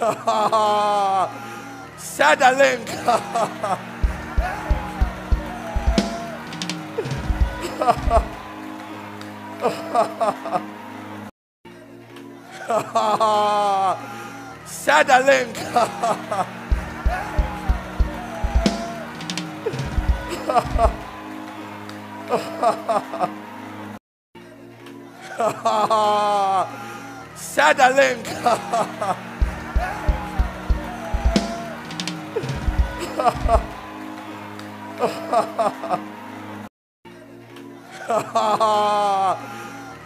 Send a link. Send a link. Send a link.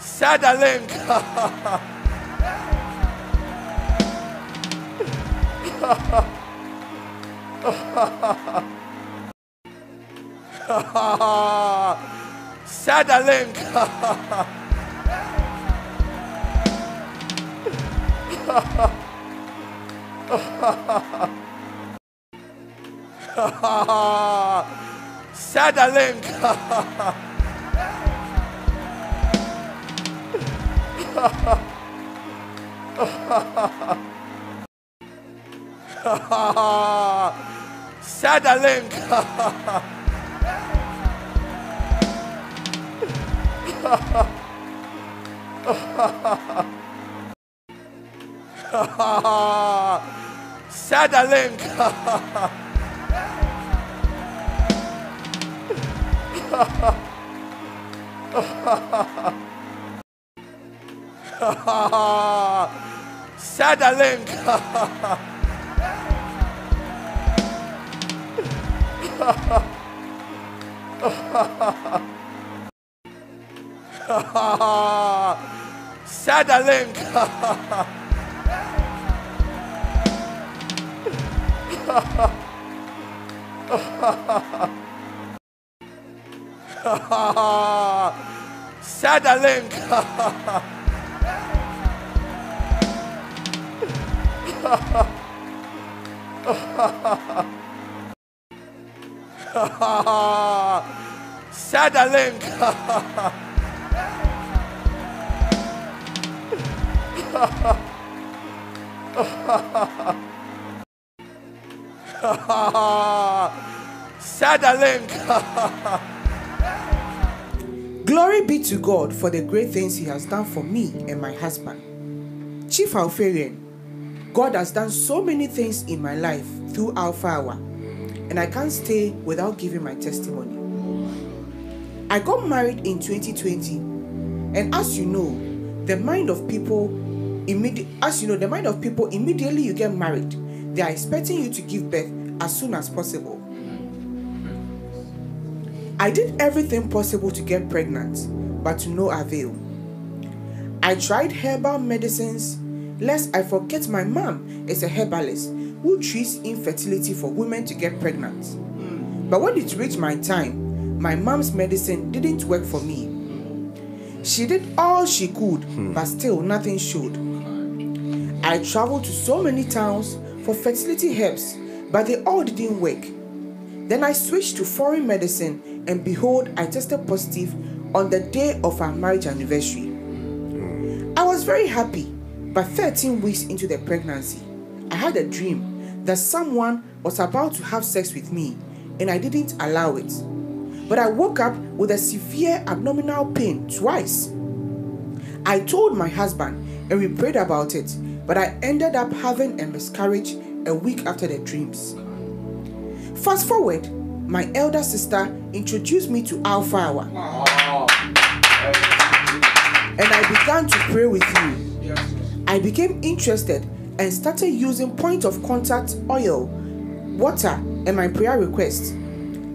Settling. Settling. Ha ha ha ha. Send a link. Send a link. Send a link. سادلينك سادلينك Ha ha ha ha. Send a link. Send a link. Send a link. Glory be to God for the great things He has done for me and my husband. Chief Alpharian, God has done so many things in my life through Alpha Hour, and I can't stay without giving my testimony. I got married in 2020, and as you know, the mind of people as you know, the mind of people immediately you get married, they are expecting you to give birth as soon as possible. I did everything possible to get pregnant, but to no avail. I tried herbal medicines, lest I forget my mom is a herbalist who treats infertility for women to get pregnant. But when it reached my time, my mom's medicine didn't work for me. She did all she could, but still nothing showed. I traveled to so many towns for fertility herbs, but they all didn't work. Then I switched to foreign medicine, and behold, I tested positive on the day of our marriage anniversary. I was very happy, but 13 weeks into the pregnancy, I had a dream that someone was about to have sex with me, and I didn't allow it. But I woke up with a severe abdominal pain twice. I told my husband, and we prayed about it, but I ended up having a miscarriage a week after the dreams. Fast forward, my elder sister introduced me to Alpha Hour. And I began to pray with you. I became interested and started using point of contact oil, water, and my prayer requests.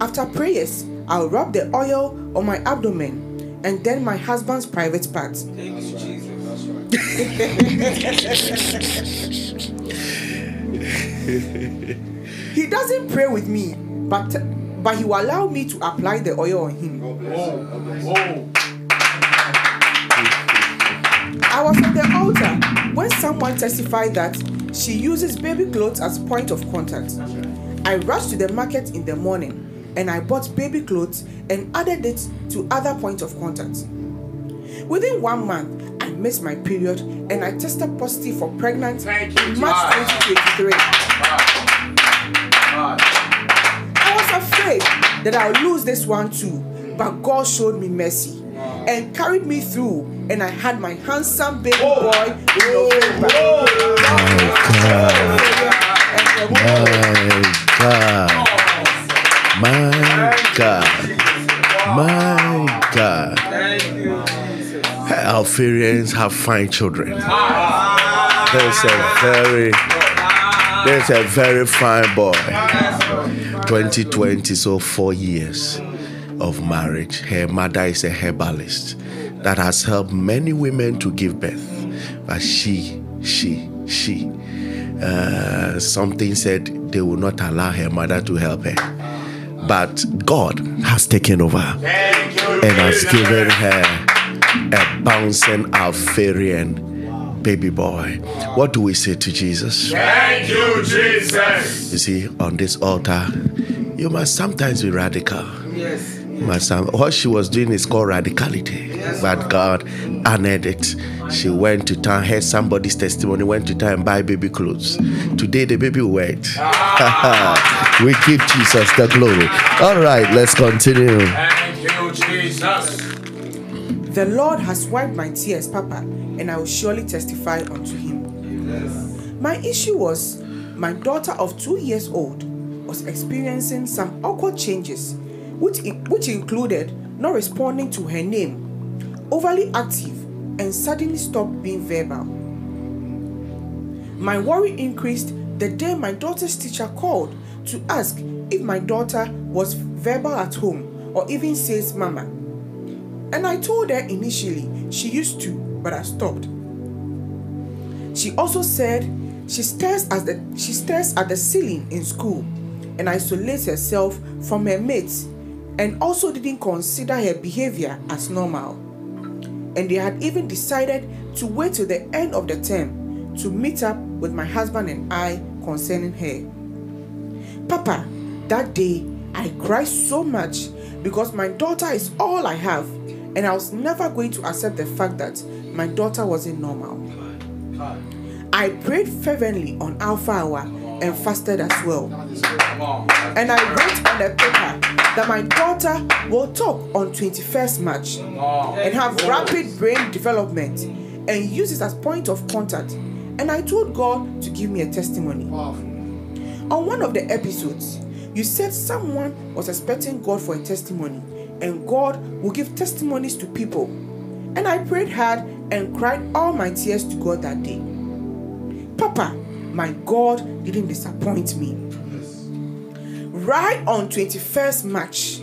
After prayers, I'll rub the oil on my abdomen and then my husband's private parts. He doesn't pray with me, but but he will allow me to apply the oil on him. I was on the altar when someone testified that she uses baby clothes as point of contact. I rushed to the market in the morning and I bought baby clothes and added it to other point of contact. Within one month, I missed my period and I tested positive for pregnant in March 2023. That I'll lose this one too, but God showed me mercy and carried me through, and I had my handsome baby boy in November. And My God. My God. My God. Alpharians have fine children. There's a very there's a very fine boy. 2020, so four years of marriage. Her mother is a herbalist that has helped many women to give birth. But she, she, she, uh, something said they will not allow her mother to help her. But God has taken over and has given her a bouncing Alpharian baby boy. What do we say to Jesus? Thank you, Jesus. You see, on this altar, you must sometimes be radical. Yes. Must some- what she was doing is called radicality, but God honored it. She went to town, heard somebody's testimony, went to town and buy baby clothes. Today the baby went. Ah. we give Jesus the glory. All right, let's continue. Thank you, Jesus. The Lord has wiped my tears, Papa, and I will surely testify unto him. My issue was my daughter of two years old was experiencing some awkward changes, which, which included not responding to her name, overly active, and suddenly stopped being verbal. My worry increased the day my daughter's teacher called to ask if my daughter was verbal at home or even says mama. And I told her initially she used to, but I stopped. She also said she stares at the she stares at the ceiling in school and isolates herself from her mates and also didn't consider her behavior as normal. And they had even decided to wait till the end of the term to meet up with my husband and I concerning her. Papa, that day I cried so much because my daughter is all I have, and I was never going to accept the fact that my daughter wasn't normal. I prayed fervently on Alpha Hour and fasted as well. And I wrote on the paper that my daughter will talk on 21st March and have rapid brain development and use it as point of contact. And I told God to give me a testimony. On one of the episodes, you said someone was expecting God for a testimony and God will give testimonies to people. And I prayed hard and cried all my tears to God that day. Papa, my God didn't disappoint me. Right on 21st March,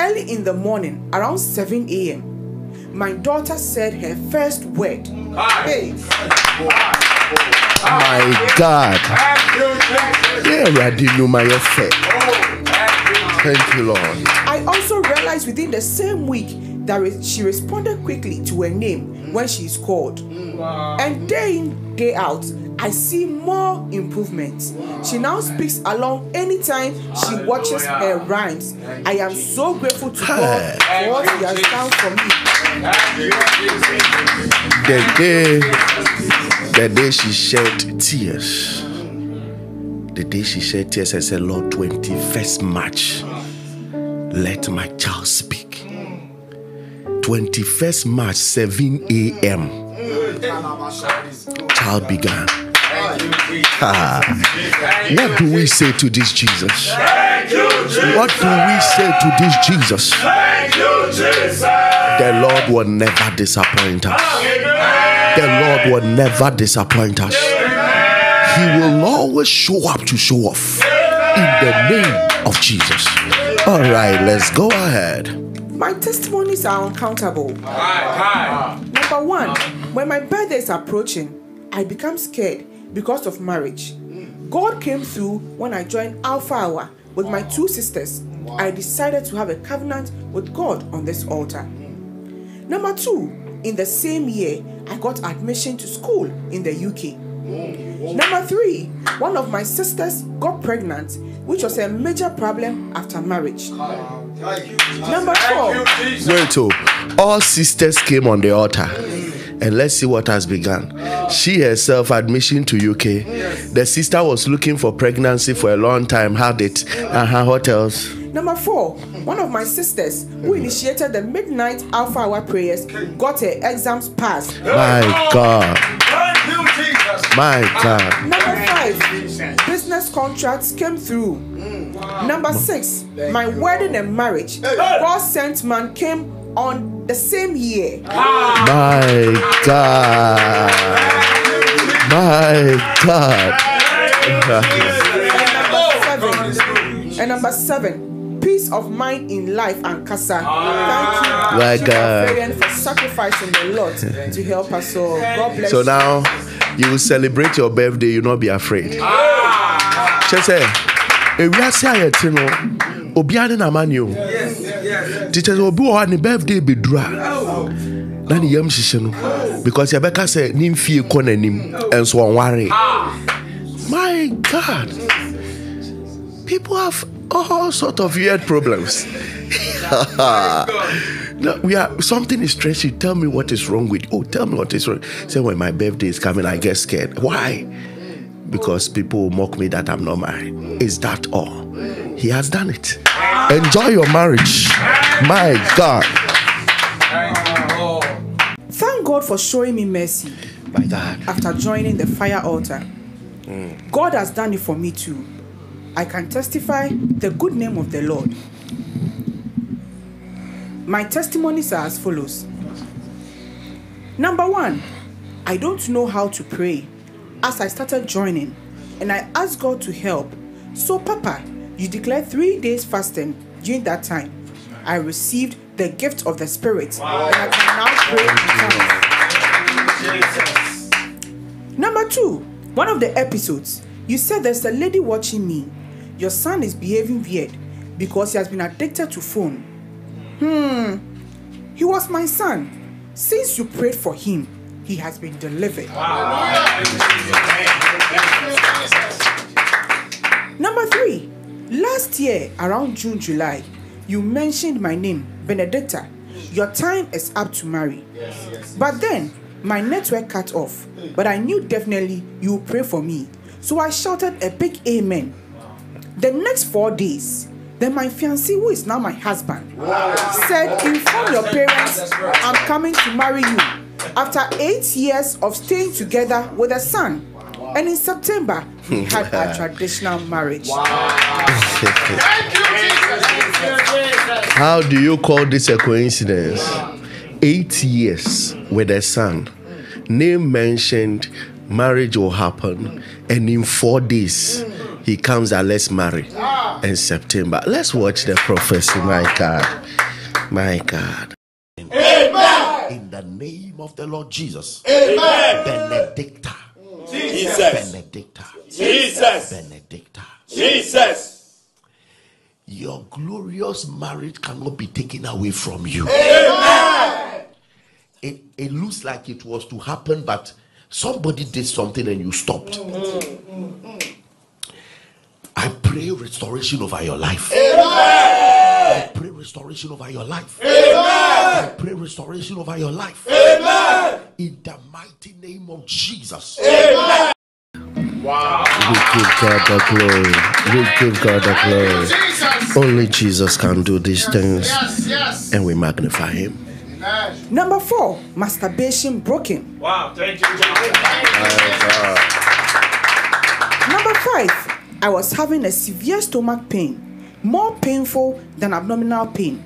early in the morning, around 7 a.m., my daughter said her first word. Hey, My God. Thank you, Jesus. Yeah, no my. Oh. Thank you, Lord. I also realized within the same week that re- she responded quickly to her name when she is called. And day in, day out, I see more improvements. She now speaks along anytime she watches her rhymes. I am so grateful to God for what He has done for me. Thank you, Jesus. The day, the day she shed tears, the day she shed tears, I said, Lord, 21st March, let my child speak. 21st March, 7 a.m., child began. Ah, what do we say to this Jesus? What do we say to this Jesus? The Lord will never disappoint us. The Lord will never disappoint us. He will always show up to show off in the name of Jesus. All right, let's go ahead. My testimonies are uncountable. Hi, hi. Number one, when my birthday is approaching, I become scared because of marriage. God came through when I joined Alpha Hour with my two sisters. I decided to have a covenant with God on this altar. Number two, in the same year, I got admission to school in the UK. Number three, one of my sisters got pregnant, which was a major problem after marriage. Number four, Thank you, Jesus. Wait, oh, all sisters came on the altar And let's see what has begun. She herself admission to UK. The sister was looking for pregnancy for a long time. Had it. Uh-huh. What? Number four, one of my sisters who initiated the midnight alpha hour prayers got her exams passed. My God. Thank you, Jesus. My God. Number five, business contracts came through. Number six, my wedding and marriage, God sent man came on the same year. My God. My God. And number seven, and number seven, peace of mind in life and casa. Thank you, My God. For sacrificing a lot to help us all. God bless So you. now you will celebrate your birthday, you not be afraid. Kyɛ sɛ ewiase a yɛte no obiara ne n'amane o. Nti kyɛ sɛ obi wɔ hɔ a ne birthday bɛduru a na ne yam hyehye no. Because yɛbɛka sɛ ne mfie kɔ n'anim ɛnso ɔnware my god. People have all sort of weird problems no, we are something is stressing. Tell me what is wrong with you. oh, tell me what is wrong. Say when my birthday is coming, I get scared. Why? Because people mock me that I'm not married. Is that all? He has done it. Enjoy your marriage. My God. Thank God for showing me mercy My God. after joining the fire altar. Mm. God has done it for me too. I can testify the good name of the Lord. My testimonies are as follows. Number one, I don't know how to pray as I started joining and I asked God to help. So, Papa, you declared three days fasting during that time. I received the gift of the Spirit and I can now pray in tongues. Number two, one of the episodes, you said there's a lady watching me. Your son is behaving weird because he has been addicted to phone. Hmm. He was my son. Since you prayed for him, he has been delivered. Number three, last year around June, July, you mentioned my name, Benedicta. Your time is up to marry. Yes. But then my network cut off. But I knew definitely you would pray for me. So I shouted a big amen. The next four days, then my fiancé, who is now my husband, said, Inform your parents I'm coming to marry you after eight years of staying together with a son. And in September, we had our traditional marriage. How do you call this a coincidence? Eight years with a son. Name mentioned, marriage will happen, and in four days he comes and let's marry. In September. Let's watch the prophecy, my God. My God. Amen. In the name of the Lord Jesus. Amen. Benedicta. Jesus. Benedicta. Jesus. Benedicta. Jesus. Your glorious marriage cannot be taken away from you. It, it looks like it was to happen, but somebody did something and you stopped. I pray restoration over your life. I pray restoration over your life. I pray restoration over your life. Amen. In the mighty name of Jesus. Amen. Wow. We give God the glory. We give God the glory. Jesus. Only Jesus can do these things, Yes, yes. and we magnify Him. Number four, masturbation broken. Wow. Thank you, Jesus. Number five, I was having a severe stomach pain, more painful than abdominal pain.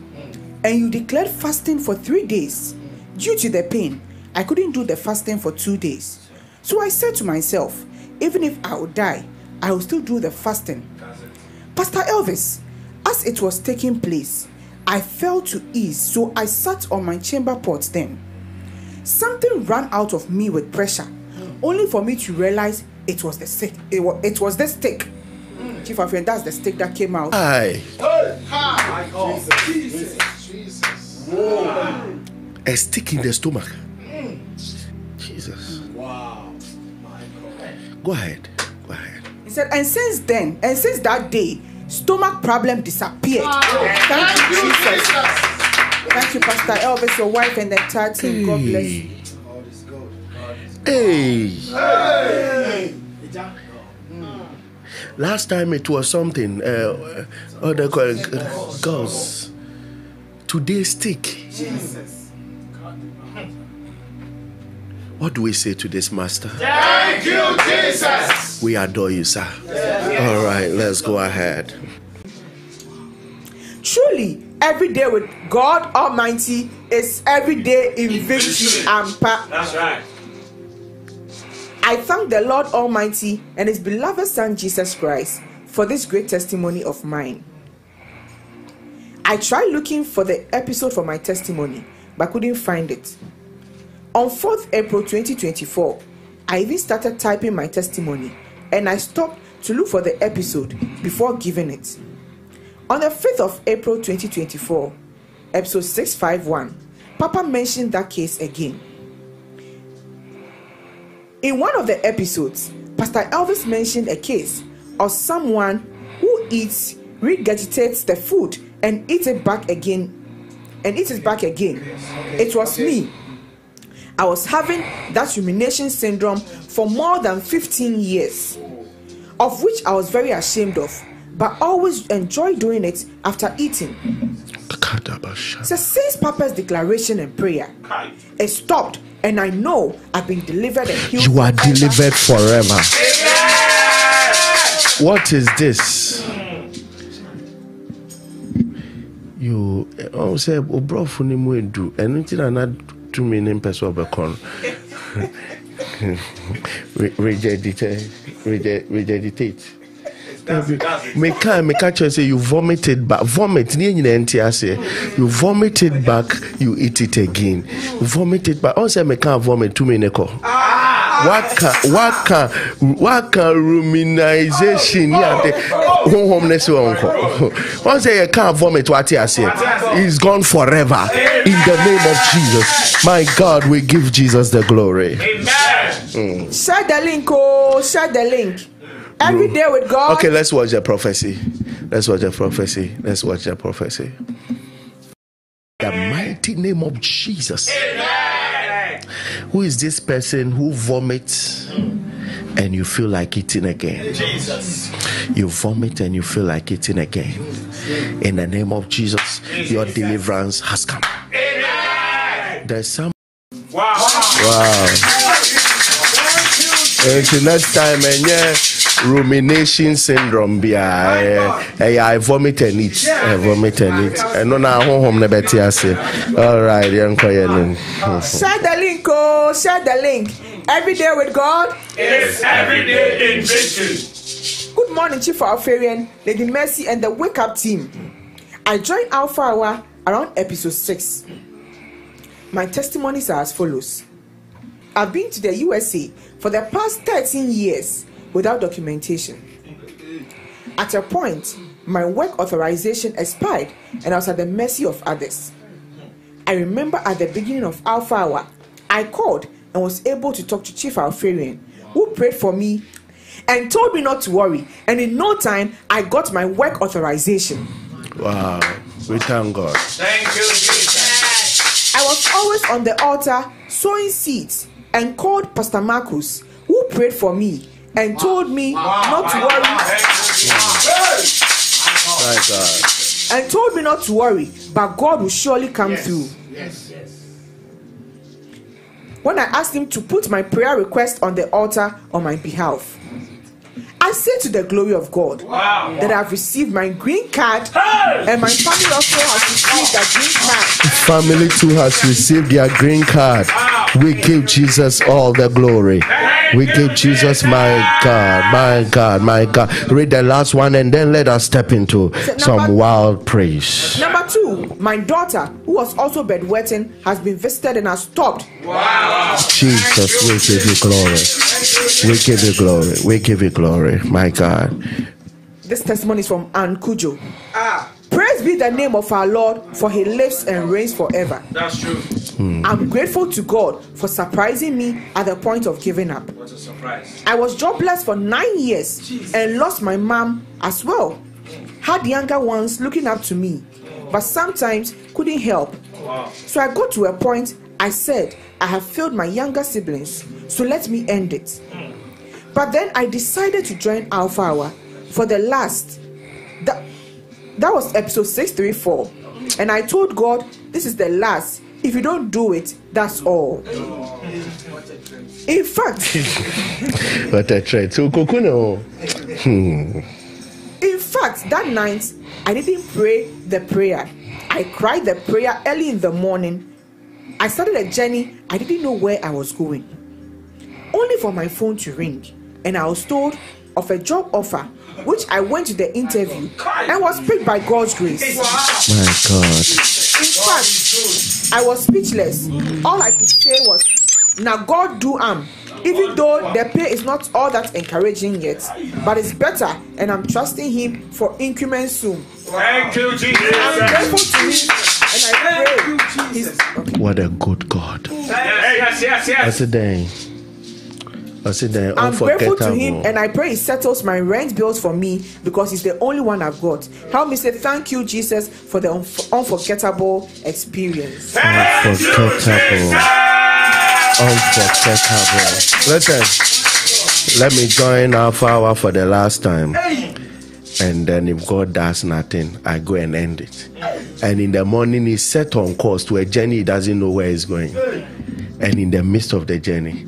And you declared fasting for three days. Due to the pain, I couldn't do the fasting for two days. So I said to myself, even if I would die, I will still do the fasting. Pastor Elvis, as it was taking place, I fell to ease, so I sat on my chamber pot then. Something ran out of me with pressure, only for me to realize it was the stick. It was, it was the stick. Chief of Friend, that's the stick that came out. Aye. Jesus. Jesus. A stick in the stomach. Jesus. Wow. Go ahead. Go ahead. He said, and since then, and since that day, stomach problem disappeared. Thank you, Jesus. Thank you, Pastor Elvis, your wife, and the entire team. God bless you. Hey. Last time it was something. Uh, uh, they call it, girls. Today stick. What do we say to this master? Thank you, Jesus. We adore you, sir. All right, let's go ahead. Truly, every day with God Almighty is every day in victory and power. That's right. I thank the Lord Almighty and His beloved Son Jesus Christ for this great testimony of mine. I tried looking for the episode for my testimony but couldn't find it. On 4th April 2024, I even started typing my testimony and I stopped to look for the episode before giving it. On the 5th of April 2024, episode 651, Papa mentioned that case again. In one of the episodes, Pastor Elvis mentioned a case of someone who eats, regurgitates the food, and eats it back again, and eats it back again. It was me. I was having that rumination syndrome for more than 15 years, of which I was very ashamed of, but always enjoy doing it after eating. So since Papa's declaration and prayer, it stopped, and I know I've been delivered and healed. You are forever. delivered forever. What is this? You oh say obrofo ni mu edu ɛno nti na na tumi ne mpɛ sɛ ɔbɛkɔ no Re- regurgitate regurgitate meka meka kyerɛ sɛ you vomited back vomit ne nyinaa nti aseɛ you vomited back you eat it again. You vomited back ɔn sɛ meka vomit tumi ne kɔ waka waka waka ruminization ne ade honhom ne sɛ ɔnkɔ ɔn sɛ yɛka vomit wate aseɛ is gone forever. In the name of jesus. My god we give jesus the glory. Share the link, oh, share the link. Every day with God. Okay, let's watch the prophecy. Let's watch the prophecy. Let's watch the prophecy. The mighty name of Jesus. Who is this person who vomits and you feel like eating again? Jesus. You vomit and you feel like eating again. In the name of Jesus, your deliverance has come. There's some Wow. Wow. Until next time, and rumination syndrome bi a ɛyɛ I vomit and eat I vomit and eat ɛno na ahohom na bɛte ase alright yɛnkɔ yɛ no Share the link, oh, share the link. Every day with God. It's every day in victory. Good morning, Chief Alfarian, Lady Mercy, and the Wake Up team. I joined Alpha Hour around episode 6. My testimonies are as follows I've been to the USA for the past 13 years without documentation. At a point, my work authorization expired and I was at the mercy of others. I remember at the beginning of Alpha Hour, I called and was able to talk to Chief Alpharian, who prayed for me and told me not to worry. And in no time, I got my work authorization. wow we thank God Thank you, Jesus. I was always on the altar sowing seeds and called Pastor Marcus, who prayed for me and told me not to worry. My God. And told me not to worry, but God will surely come through. Yes. When I asked him to put my prayer request on the altar on my behalf, I say to the glory of God Wow. that I've received my green card and my family also has received their green card. family too has received their green card we give Jesus all the glory we give Jesus my God my God my God read the last one and then let us step into some wild praise Number two, my daughter, who was also bedwetting, has been visited and has stopped. Wow. Jesus, we give you glory. We give you glory. We give you glory. My God. This testimony is from Ann Kujo. Ah. Praise be the name of our Lord, for he lives and reigns forever. That's true. Hmm. I'm grateful to God for surprising me at the point of giving up. What a surprise. I was jobless for nine years and lost my mom as well. Had younger ones looking up to me, but sometimes couldn't help. Wow. So I got to a point I said, I have failed my younger siblings, so let me end it. Hmm. But then I decided to join Alpha Hour for the last. That, that was episode 634. And I told God, this is the last. If you don't do it, that's all. In fact, What a trend. So, Kokuno. Hmm. in fact, that night I didn't pray the prayer. I cried the prayer early in the morning. I started a journey. I didn't know where I was going. Only for my phone to ring, and I was told of a job offer, which I went to the interview and was picked by God's grace. My God. In fact, I was speechless. All I could say was, "Now God do am." Even though the pay is not all that encouraging yet, but it's better, and I'm trusting Him for increments soon. Thank you, I'm Jesus. grateful to Him, and I pray. He's, okay. What a good God. Yes, yes, yes, What's yes. it then? What's it then? I'm grateful to Him, and I pray He settles my rent bills for me because He's the only one I've got. Help me say thank you, Jesus, for the unf- unforgettable experience. Unforgettable. Unforgettable. Listen, let me join Alpha Hour for the last time. And then if God does nothing, I go and end it. And in the morning, he's set on course to a journey he doesn't know where he's going. And in the midst of the journey,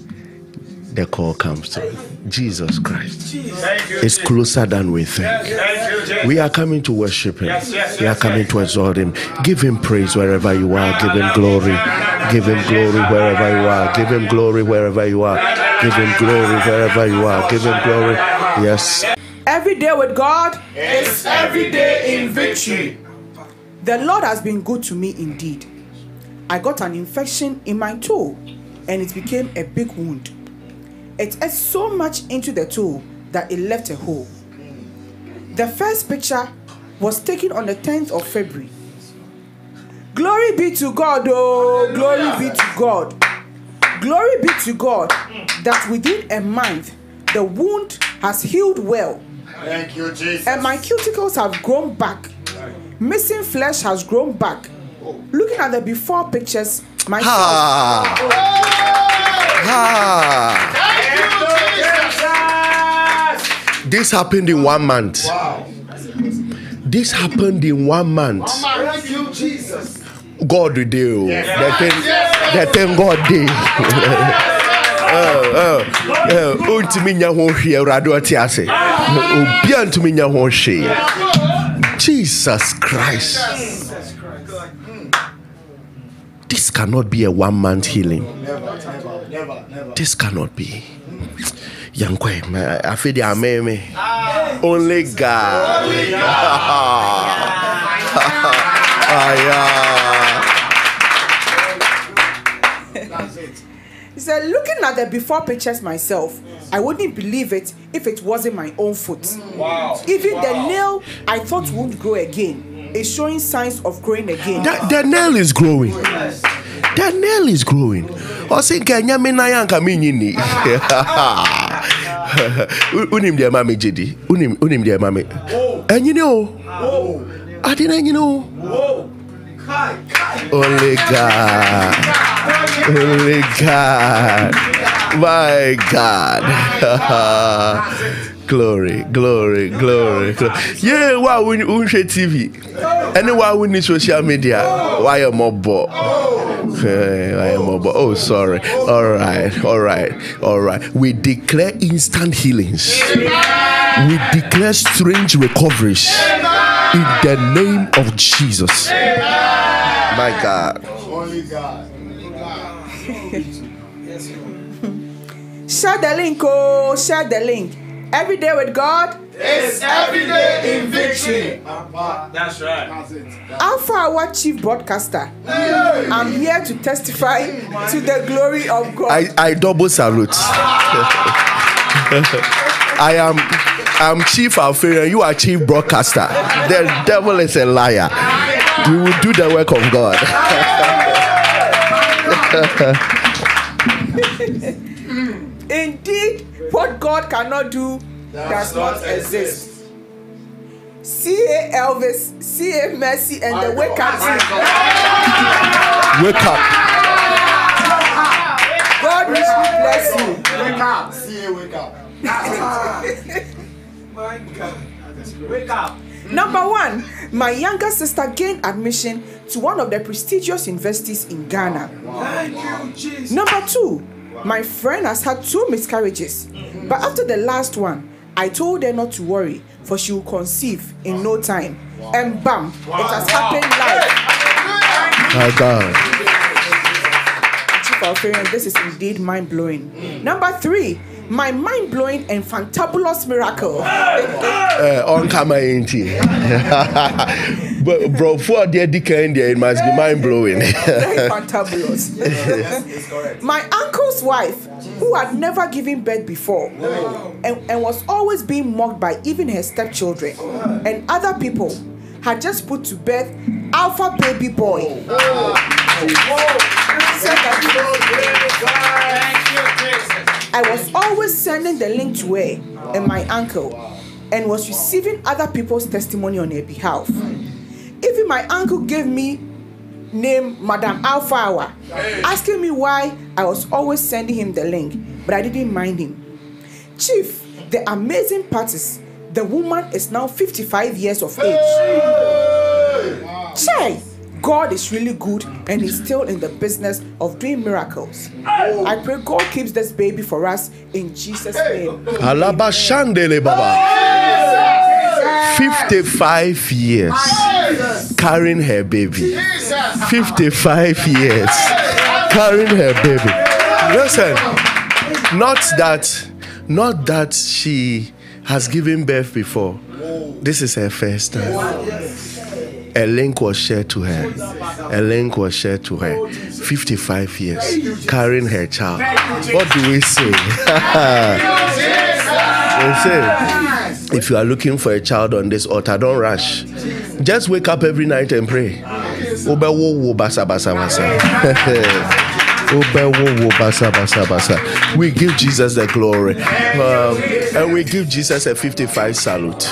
the call comes to Jesus Christ. Thank you, It's closer than we think. Thank you, Jesus. We are coming to worship Him. Yes, yes, we are coming to exalt Him. Give Him praise wherever you are. Give Him glory. Give Him glory wherever you are. Give Him glory wherever you are. Give Him glory wherever you are. Give Him glory. Yes. Every day with God, is every day in victory. the Lord has been good to me indeed. I got an infection in my toe and it became a big wound. It ate so much into the toe that it left a hole. The first picture was taken on the 10th of February. Glory be to God, oh, glory be to God. Glory be to God that within a month the wound has healed well Thank you, Jesus. and my cuticles have grown back. Missing flesh has grown back. Looking at the before pictures, my Ha! Ha! This happened in one month. This happened in one month. Thank you, Jesus. God will do. The thing, the thing God oh, oh, oh. did. Ontumi nya ho hwee Awurade ɔte ase. Obia ntumi nya ho hwee. Jesus Christ. This cannot be a one month healing. This cannot be. Yankwe, I feel the ameme. Only God. Aya. He said, looking at the before pictures myself, I wouldn't believe it if it wasn't my own foot. Wow. Even the nail I thought won't grow again is showing signs of growing again. The, the nail is growing. Nail is growing. Ɔsi nka ɛnyɛ mi nan yanka mi nyi ni. Unim deɛ maa mi gye di. Unim unim deɛ maa mi. Ɛnyini o. Adi na ɛnyini o. Only God. Only God. My God. glory, glory, glory, glory. Yeah, why we unhwɛ TV? Ɛne why we need social media? Why am I bo? I am bo. Oh, sorry. All right, all right, all right. We declare instant healings. We declare strange recoveries in the name of Jesus. My God. Only God. Share the link, oh, share the link. Every day with God, It's every day in victory. That's right. That's it. Alpha Hour Chief Broadcaster. I'm here to testify to the glory of God. I, I double salute. I am I'm chief Alpharian, you are chief broadcaster. The devil is a liar. We will do the work of God. Indeed, what God cannot do does not exist. C.A. Elvis, C.A. Mercy, and the Wake Up Team. Wake up. God richly bless you. Wake up. See you wake up. My God. Wake up. Number one, my younger sister gained admission to one of the prestigious universities in Ghana. Thank you, Jesus. Number two, my friend has had two miscarriages, but after the last one, I told her not to worry, for she will conceive in no time. And bam, it has happened live. My God. Chief Alpharian, this is indeed mind blowing. Number three, my mind blowing and fantabulous miracle. Uh, on camera ain't here. but bro, for the decade, it must be mind blowing. Very fantabulous. my uncle's wife, who had never given birth before and, and was always being mocked by even her stepchildren and other people, had just put to birth Alpha Baby Boy. Said that Thank you, Jesus. I was always sending the link to her and my uncle and was receiving other people's testimony on her behalf. Even my uncle gave me name Madam Alpha Hour, asking me why I was always sending him the link, but I didn't mind him. Chief, the amazing part is the woman is now 55 years of age. Chai, God is really good and He's still in the business of doing miracles. I pray God keeps this baby for us in Jesus' name. Alaba Shandele Baba. 55 years carrying her baby. 55 years carrying her baby. Listen, not that, not that she has given birth before. This is her first time. A link was shared to her. A link was shared to her. 55 years carrying her child. What do we say? we say, if you are looking for a child on this altar, don't rush. Just wake up every night and pray. We give Jesus the glory. Um, and we give Jesus a 55 salute.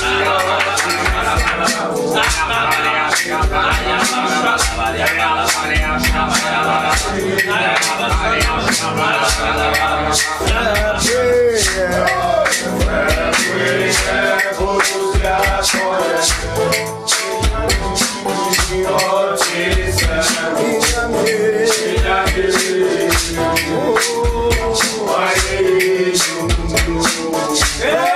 The name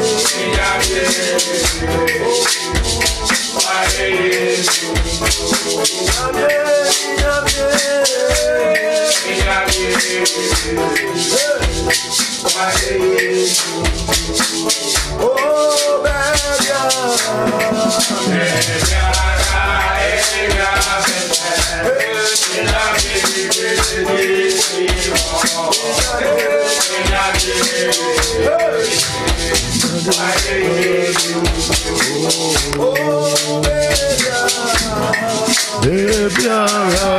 I. am in, Yeah. Ebiara, oh, era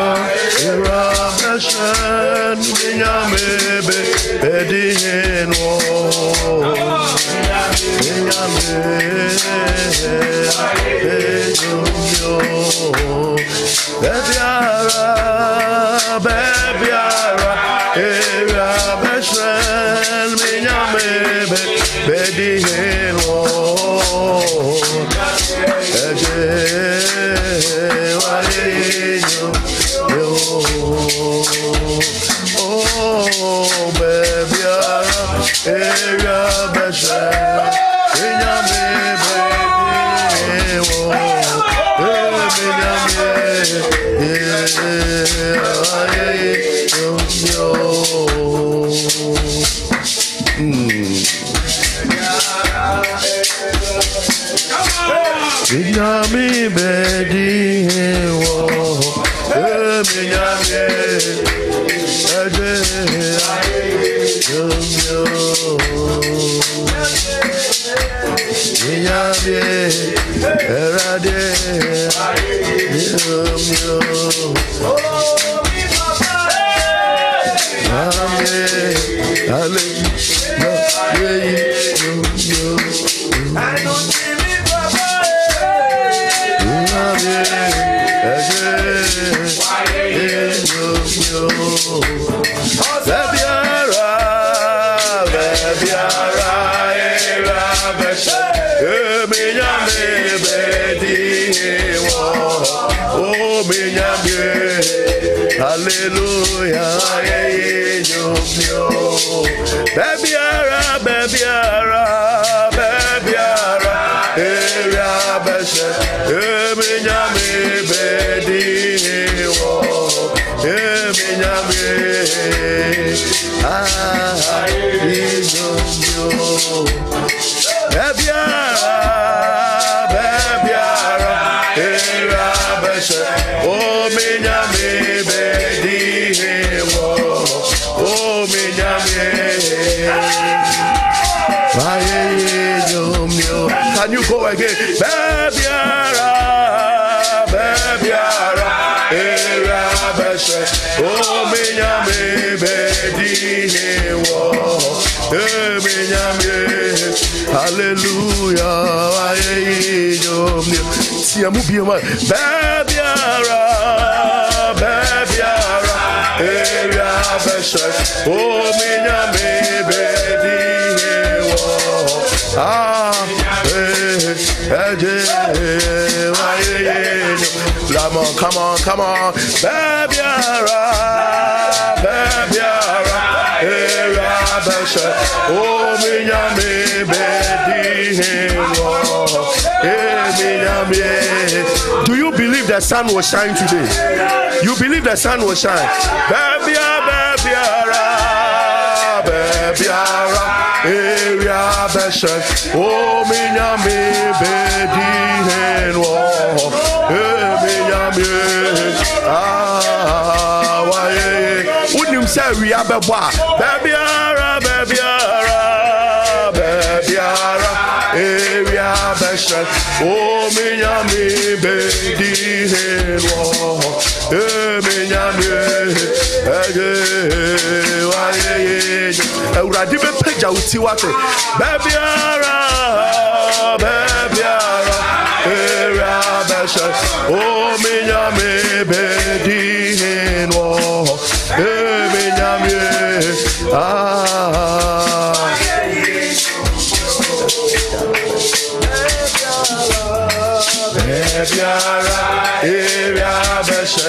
Hallelujah, baby ara, baby ara, again? Bebiara, bebiara, era beshe, oh minyame bedi wo, eh minyame, hallelujah, aye yomyo. See, I'm moving on. Bebiara, bebiara, era beshe, oh minyame bedi wo. Ah, eh, Come on, come on, come on. Baby, ara, baby, ara, eh, rabasha. Oh, minyame, bedi, hero. Eh, minyame. Do you believe the sun will shine today? You believe the sun will shine? Baby, baby, ara, baby, ara. Area beshe, oh minyame bedi henwo, eh minyame, ah waye. Unim se we abebo a, baby ara, baby ara, baby ara. Area beshe, oh minyame bedi henwo, eh minyame, eh waye. Awurade bɛpagya wo ti wate baabiara baabiara ɛwura bɛhyɛ ɔmenyame bɛdi hen wɔ hɔ ɛmenyame ah. baabiara ɛwura bɛhyɛ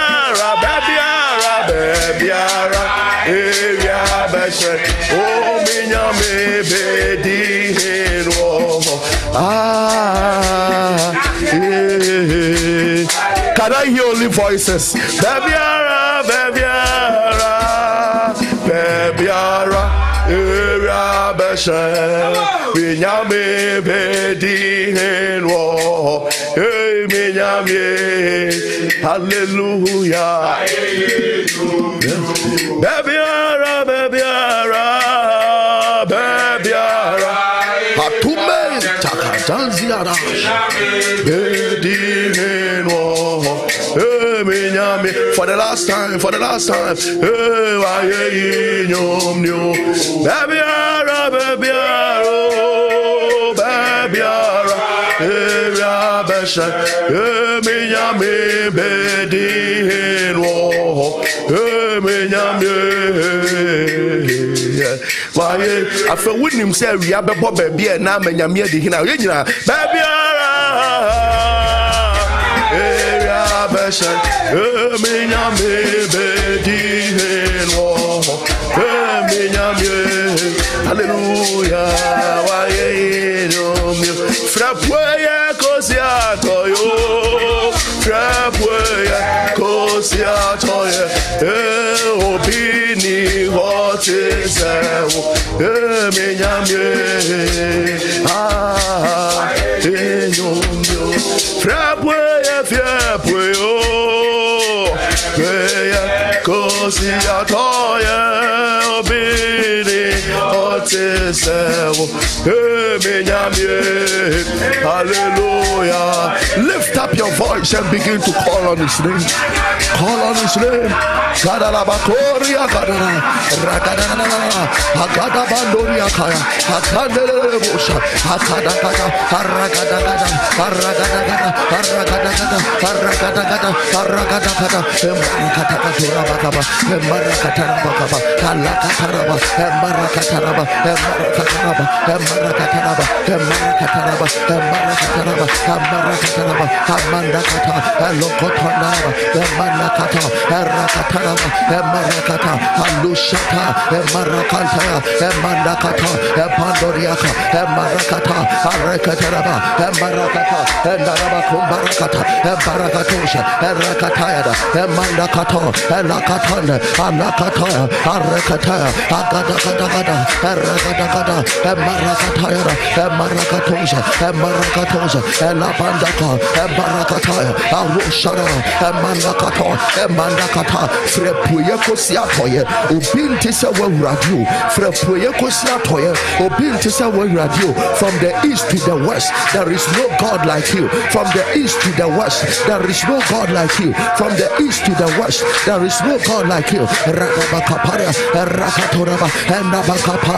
eria beshe, o minha me bedi hero. Ah. Can I hear only voices? Bebiara, bebiara, bebiara, eria beshe, minyame bedi hero. Hey, minyame, hallelujah. Bebiara, For the last time, for the last time. Eh, nyom nyo. Bebiara, bebiara, oh, bebiara. Waye afɛ wonim sɛ awia bɛbɔ baabi a ɛna ama nyame adi hena yɛ nyinaa baabiara ɛwia bɛhyɛ ɛme nyame bɛdi hen wɔ hɔ ɛme nyame nyame ah enyomio frɛpoɛyɛ fiɛpoɛyo Kweya kosi atoye eminyamye hallelujah lift up your voice and begin to call on his name. Call on his name. Kadalabakoria kaya raba emarakata raba emarakata raba emarakata raba emarakata raba emarakata raba emarakata raba amanda kata elokota raba emanda kata erakata raba emarakata alushata emarakata emanda kata epandoriaka emarakata arekata raba emarakata endaraba kumbarakata ebarakatosha erakatayada emanda kato elakatane alakataya arekataya agadagada eragadagada emarakatayada emarakatosha emarakatosha elabandaka ebarakataya arushara emanakato emandakata frepuye kosiatoye obi nte sɛ woawurade o frɛpuye kosiatoye obi nte sɛ woawurade o from the east to the west there is no god like you. From the east to the west there is no god like you. From the east to the west there is no god like you. Rakatoraba endabakapa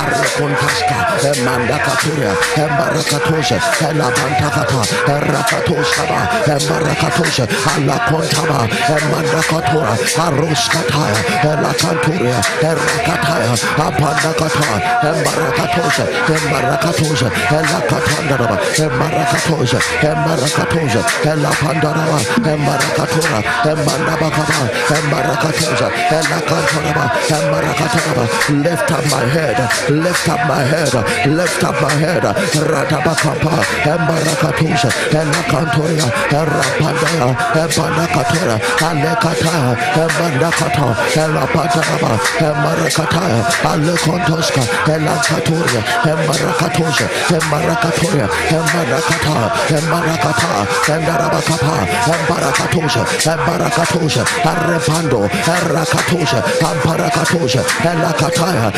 arrekontaska emandakatura eh, eh, emarakatosha eh, elabantakata erakatoskaba emarakatosha alakontaba emandakatura Aroskataya, Elakanturia, Erakataya, Apandakata, Embarakatoja, Embarakatoja, Elakatandaraba, Embarakatoja, Embarakatoja, Elapandaraba, Embarakatora, Embandabakaba, Embarakatoja, Elakantaraba, Embarakataraba, lift up my head, lift up my head, lift up my head, Ratabakapa, Embarakatoja, Elakantoria, Erapandaya, Embandakatora, Alekata, Embandakata, Elapataraba, Embarakataya, Alekontoska, Elakatoria, Embarakatoja, Embarakatoria, Embarakata, Embarakata, Embarabakapa, Embarakatoja, Embarakatoja, Arrepando, Errakatoja, Ambarakatoja, Elakataya,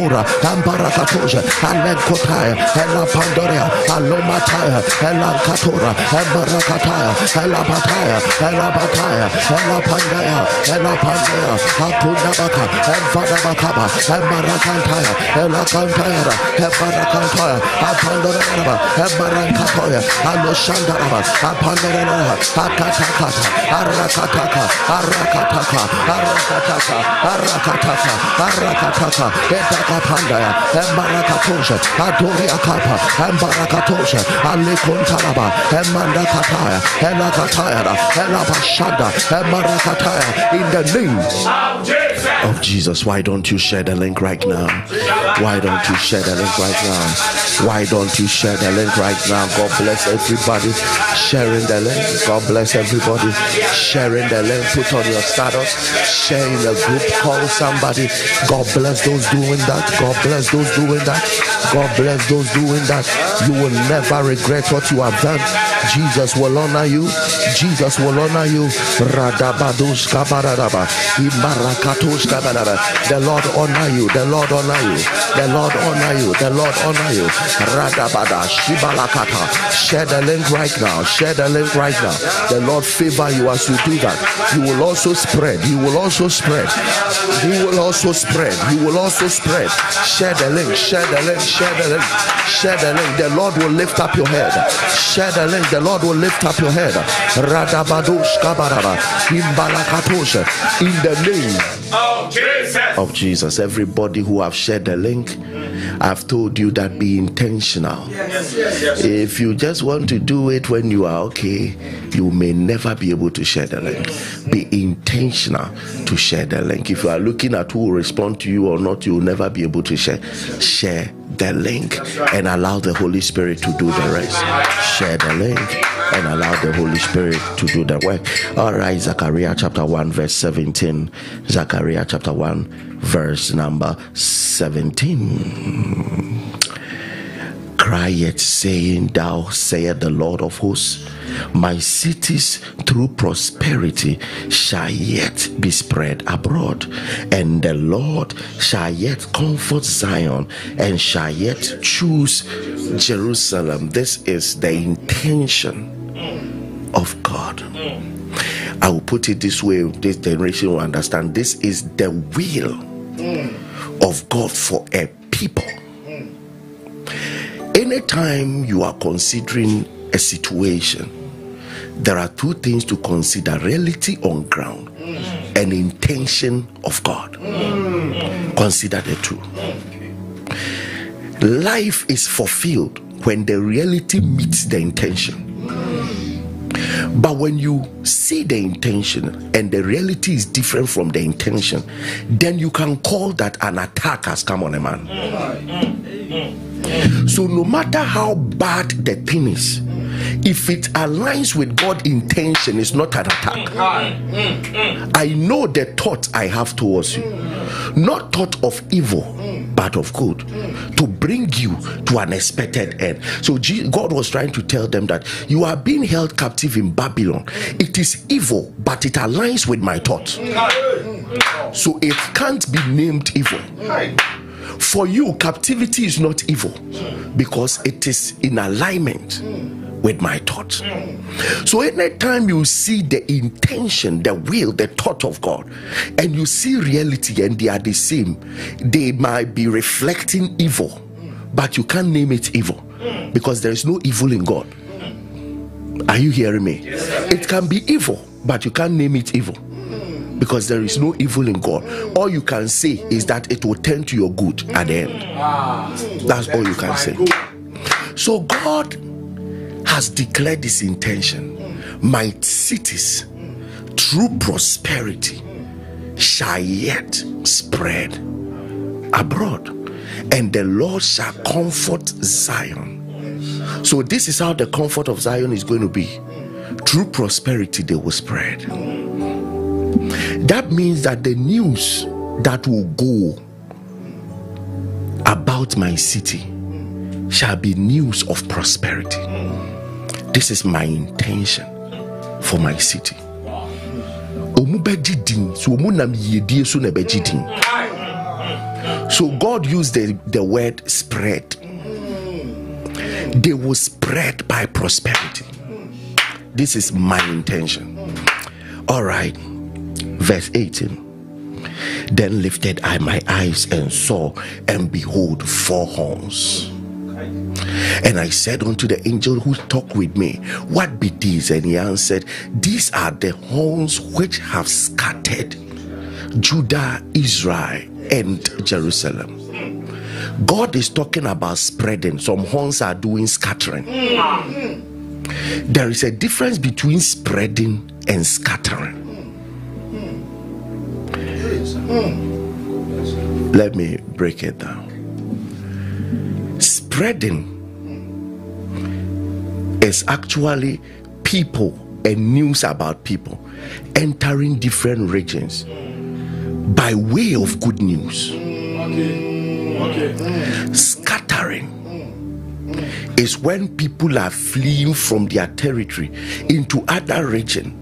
Alekatora, Ambarakatoja, Alekotaya, Elapandoria, Alomataya, Elakatora, Embarakataya, Elapataya, Elabataya, Elapandaya, Elapandaya, Akundabaka, Emfadabakaba, Embarakantaya, Elakantaya, Embarakantaya, Apandoraba, Embarakatoya, Aloshandaraba, Apandoraba, Akatakata, Arakataka, Arakataka, Arakataka, Arakataka, Arakataka, Etakapandaya, Embarakatosha, Adoria Kapa, Embarakatosha, Emandakataya, Elakataya, Elabashada, Embarakataya, in the name of Jesus. Why don't you share the link right now? Why don't you share the link right now? Why don't you share the link right now? God bless everybody sharing the link. God bless everybody sharing the link. Put on your status, share in the group, call somebody. God bless those doing that. God bless those doing that. God bless those doing that. You will never regret what you have done. Jesus will honor you. Jesus will honor you. Radabados kabaradaba. Imarakatos kabarada. The Lord honor you. The Lord honor you. The Lord honor you. The Lord honor you. Radabada shibalakata. Share the link right now. Share the link right now. The Lord favor you as you do that. You will also spread. You will also spread. You will also spread. You will also spread. Share the link. Share the link. Share the link. Share the link. The Lord will lift up your head. Share the link. The Lord will lift up your head. Radabadosh kabaraba. Imbalakatosha. In the name Of Jesus. of Jesus. Everybody who have shared the link, I've told you that be intentional. Yes, yes, yes. If you just want to do it when you are okay, you may never be able to share the link. Be intentional to share the link. If you are looking at who will respond to you or not, you will never be able to share. Share the link and allow the Holy Spirit to do the rest. Share the link and allow the Holy Spirit to do the work. All right, Zechariah chapter 1, verse 17. Zechariah chapter 1, verse number 17 cry yet saying thou sayest the lord of hosts my cities through prosperity shall yet be spread abroad and the lord shall yet comfort zion and shall yet choose jerusalem. This is the intention of god. I will put it this way this generation will understand. This is the will of god for a people anytime you are considering a situation, there are two things to consider reality on ground and intention of God. Consider the two. Life is fulfilled when the reality meets the intention. But when you see the intention and the reality is different from the intention, then you can call that an attack has come on a man. Mm, mm, mm, so, no matter how bad the thing is, if it aligns with God's intention, it's not an attack. Mm, mm, mm, I know the thought I have towards you, not thought of evil, but of good, to bring you to an expected end. So, God was trying to tell them that you are being held captive in Babylon. It is evil, but it aligns with my thoughts. So, it can't be named evil. For you, captivity is not evil because it is in alignment with my thoughts. So, anytime you see the intention, the will, the thought of God, and you see reality and they are the same, they might be reflecting evil, but you can't name it evil because there is no evil in God. Are you hearing me? It can be evil, but you can't name it evil. because there is no evil in God. All you can say is that it will turn to your good at the end. That's all you can say. So God has declared this intention. My cities, through prosperity, shall yet spread abroad, and the Lord shall comfort Zion. So, this is how the comfort of Zion is going to be. Through prosperity, they will spread. That means that the news that will go about my city shall be news of prosperity. This is my intention for my city. Din, so ɔmo nam so. So God used the, the word spread. They will spread by prosperity. This is my intention. All right. Verse 18. Then lifted I my eyes and saw, and behold, four horns. And I said unto the angel who talked with me, What be these? And he answered, These are the horns which have scattered Judah, Israel, and Jerusalem. God is talking about spreading. Some horns are doing scattering. There is a difference between spreading and scattering. Let me break it down. Spreading is actually people and news about people entering different regions by way of good news. Scattering is when people are fleeing from their territory into other region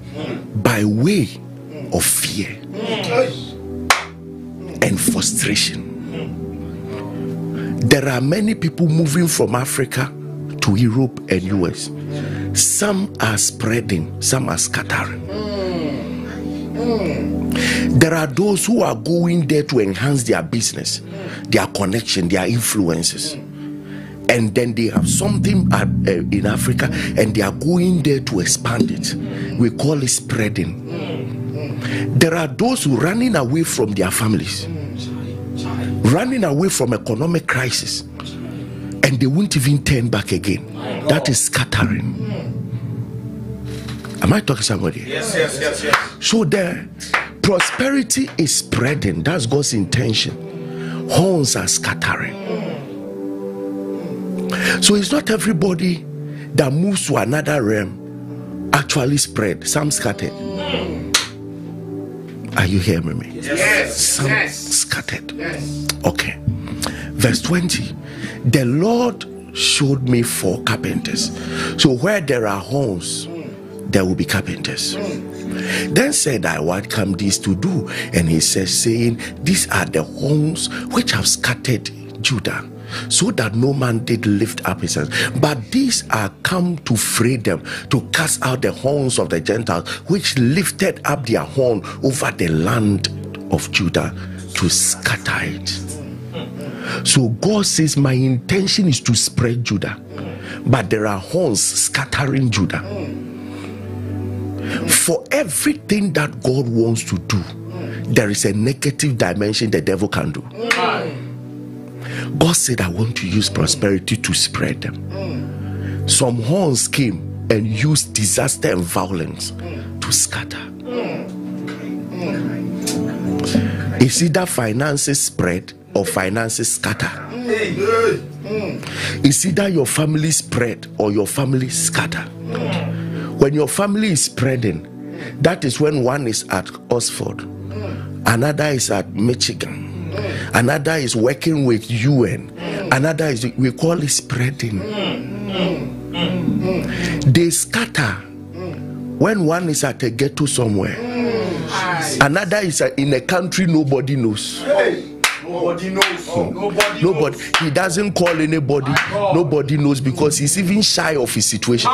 by way of fear and frustration. There are many people moving from Africa to Europe and US. Some are spreading, some are scattering. There are those who are going there to enhance their business, their connection, their influences. And then they have something uh, in Africa and they are going there to expand it. We call it spreading. There are those who running away from their families, running away from economic crisis, and they won't even turn back again. That is scattering. Am I talking to somebody? Yes, yes, yes, yes. So the prosperity is spreading. That's God's intention. Horns are scattering. So it's not everybody that moves to another realm actually spread. Some scattered. Are you hearing me? Yes. Some Yes. scattered. Okay. Verse 20. The Lord showed me four carpenters. So where there are horns, there will be carpenters. Then said I, What come these to do? And he says, saying, These are the horns which have scattered Judah. So that no man did lift up his hands. But these are come to free them, to cast out the horns of the Gentiles, which lifted up their horn over the land of Judah to scatter it. So God says, My intention is to spread Judah, but there are horns scattering Judah. For everything that God wants to do, there is a negative dimension the devil can do. God said, I want to use prosperity to spread them. Some horns came and used disaster and violence to scatter. It's either finances spread or finances scatter. It's either your family spread or your family scatter. When your family is spreading, that is when one is at Oxford, another is at Michigan, another is working with UN, another is we call it spreading. They scatter when one is at a ghetto somewhere, another is in a country nobody knows. Nobody knows. Nobody. Nobody, he doesn't call anybody, nobody knows because he's even shy of his situation.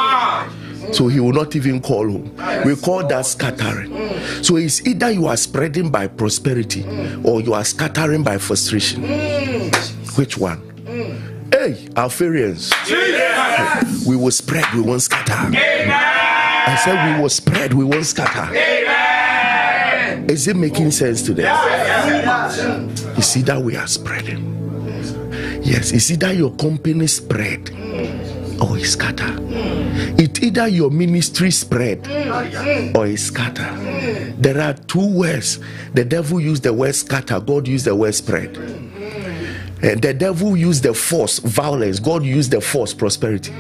So he will not even call home. We call that scattering. So it's either you are spreading by prosperity or you are scattering by frustration. Which one? Hey, Alpharians, we will spread, we won't scatter. I said we will spread, we won't scatter. Is it making sense to them? You see that we are spreading. Yes, it's either your company spread or it scatter. It either your ministry spread or it scatter. There are two words. The devil used the word scatter, God used the word spread. And the devil used the force, violence, God used the force, prosperity.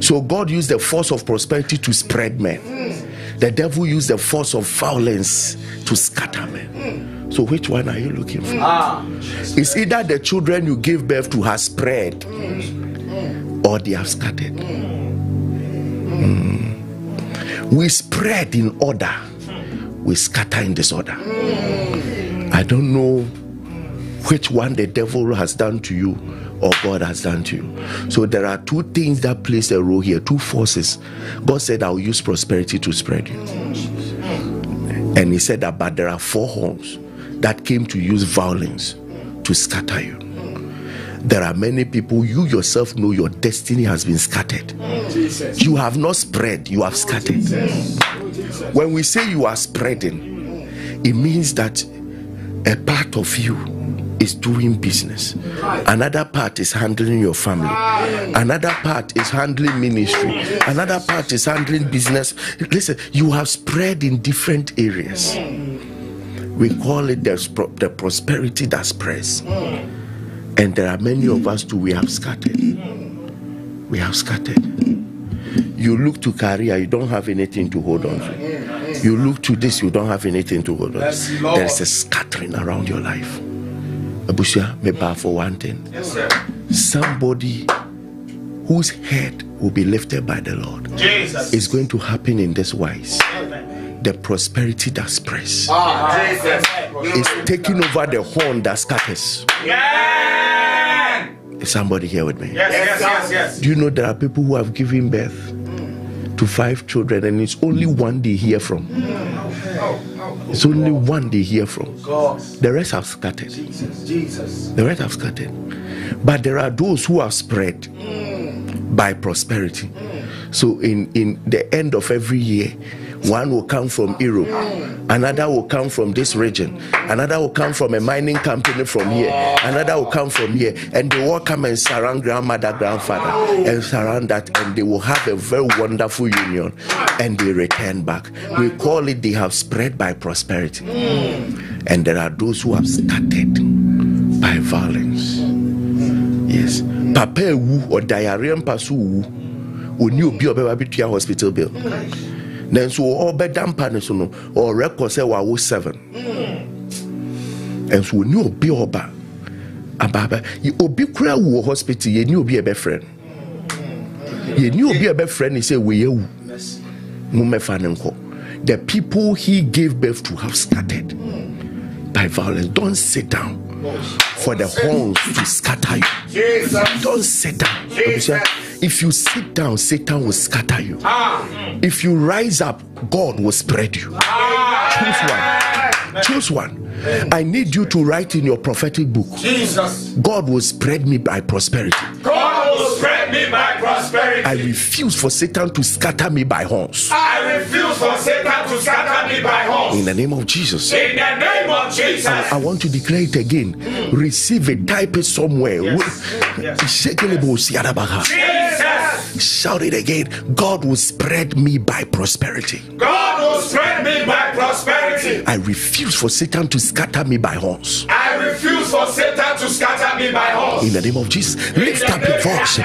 So God used the force of prosperity to spread men. The devil used the force of violence to scatter men. So which one are you looking for? It's either the children you give birth to has spread or they have scattered. Mm. We spread in order, we scatter in disorder. I don't know which one the devil has done to you or God has done to you. So there are two things that plays a role here, two forces. God said, I'll use prosperity to spread you. And he said that, but there are four horns that came to use violence to scatter you. There are many people, you yourself know your destiny has been scattered. You have not spread, you have scattered. When we say you are spreading, it means that a part of you is doing business, another part is handling your family, another part is handling ministry, another part is handling business. Listen, you have spread in different areas. We call it the, the prosperity that spreads. And there are many of us too, we have scattered. We have scattered. You look to career, you don't have anything to hold on to. You look to this, you don't have anything to hold on to. There's a scattering around your life. Abusia, me bar for one thing. Yes, sir. Somebody whose head will be lifted by the Lord Jesus. is going to happen in this wise. The prosperity that spreads ah, Jesus. is taking over the horn that scatters. Yeah. Is somebody here with me? Yes, yes, yes, yes. Do you know there are people who have given birth to five children and it's only one they hear from? Hmm. Oh. It's only one they hear from. The rest have scattered. The rest have scattered. But there are those who have spread by prosperity. So in, in the end of every year, one will come from Europe, another will come from this region, another will come from a mining company from here, another will come from here, and they will come and surround grandmother, grandfather, and surround that, and they will have a very wonderful union, and they return back. We call it they have spread by prosperity, and there are those who have started by violence. Yes. Papa ewu or diarrhea mpa so wu. A ɔbɛba bɛtua hospital bill. Nanso ɔbɛda mpa no so no ɔrekɔ sɛ wawo seven. Ɛnso oni obi ɔba abaaba obi kura wu wɔ hospital yɛni obi a ɛbɛfrɛ no. Yɛni obi a ɛbɛfrɛ no sɛ wei awu. Mo mɛfa ne nkɔ. The people he gave birth to have scattered by violence. Don't sit down for the horns to scatter you. Jesus. Don't sit down. Abusua, If you sit down, Satan will scatter you. Ah. If you rise up, God will spread you. Ah. Choose one. Choose one. I need you to write in your prophetic book Jesus. God will spread me by prosperity. God will spread me by prosperity. I refuse for Satan to scatter me by horns. I refuse for Satan to scatter me by horns. In the name of Jesus. In the name of Jesus. I want to declare it again. Receive it, type it somewhere. Shekelebo siarabaha. Jesus. Shout it again. God will spread me by prosperity. God will spread me by prosperity. I refuse for Satan to scatter me by horns. I refuse for Satan to scatter me by horns. In the name of Jesus, lift up your voice.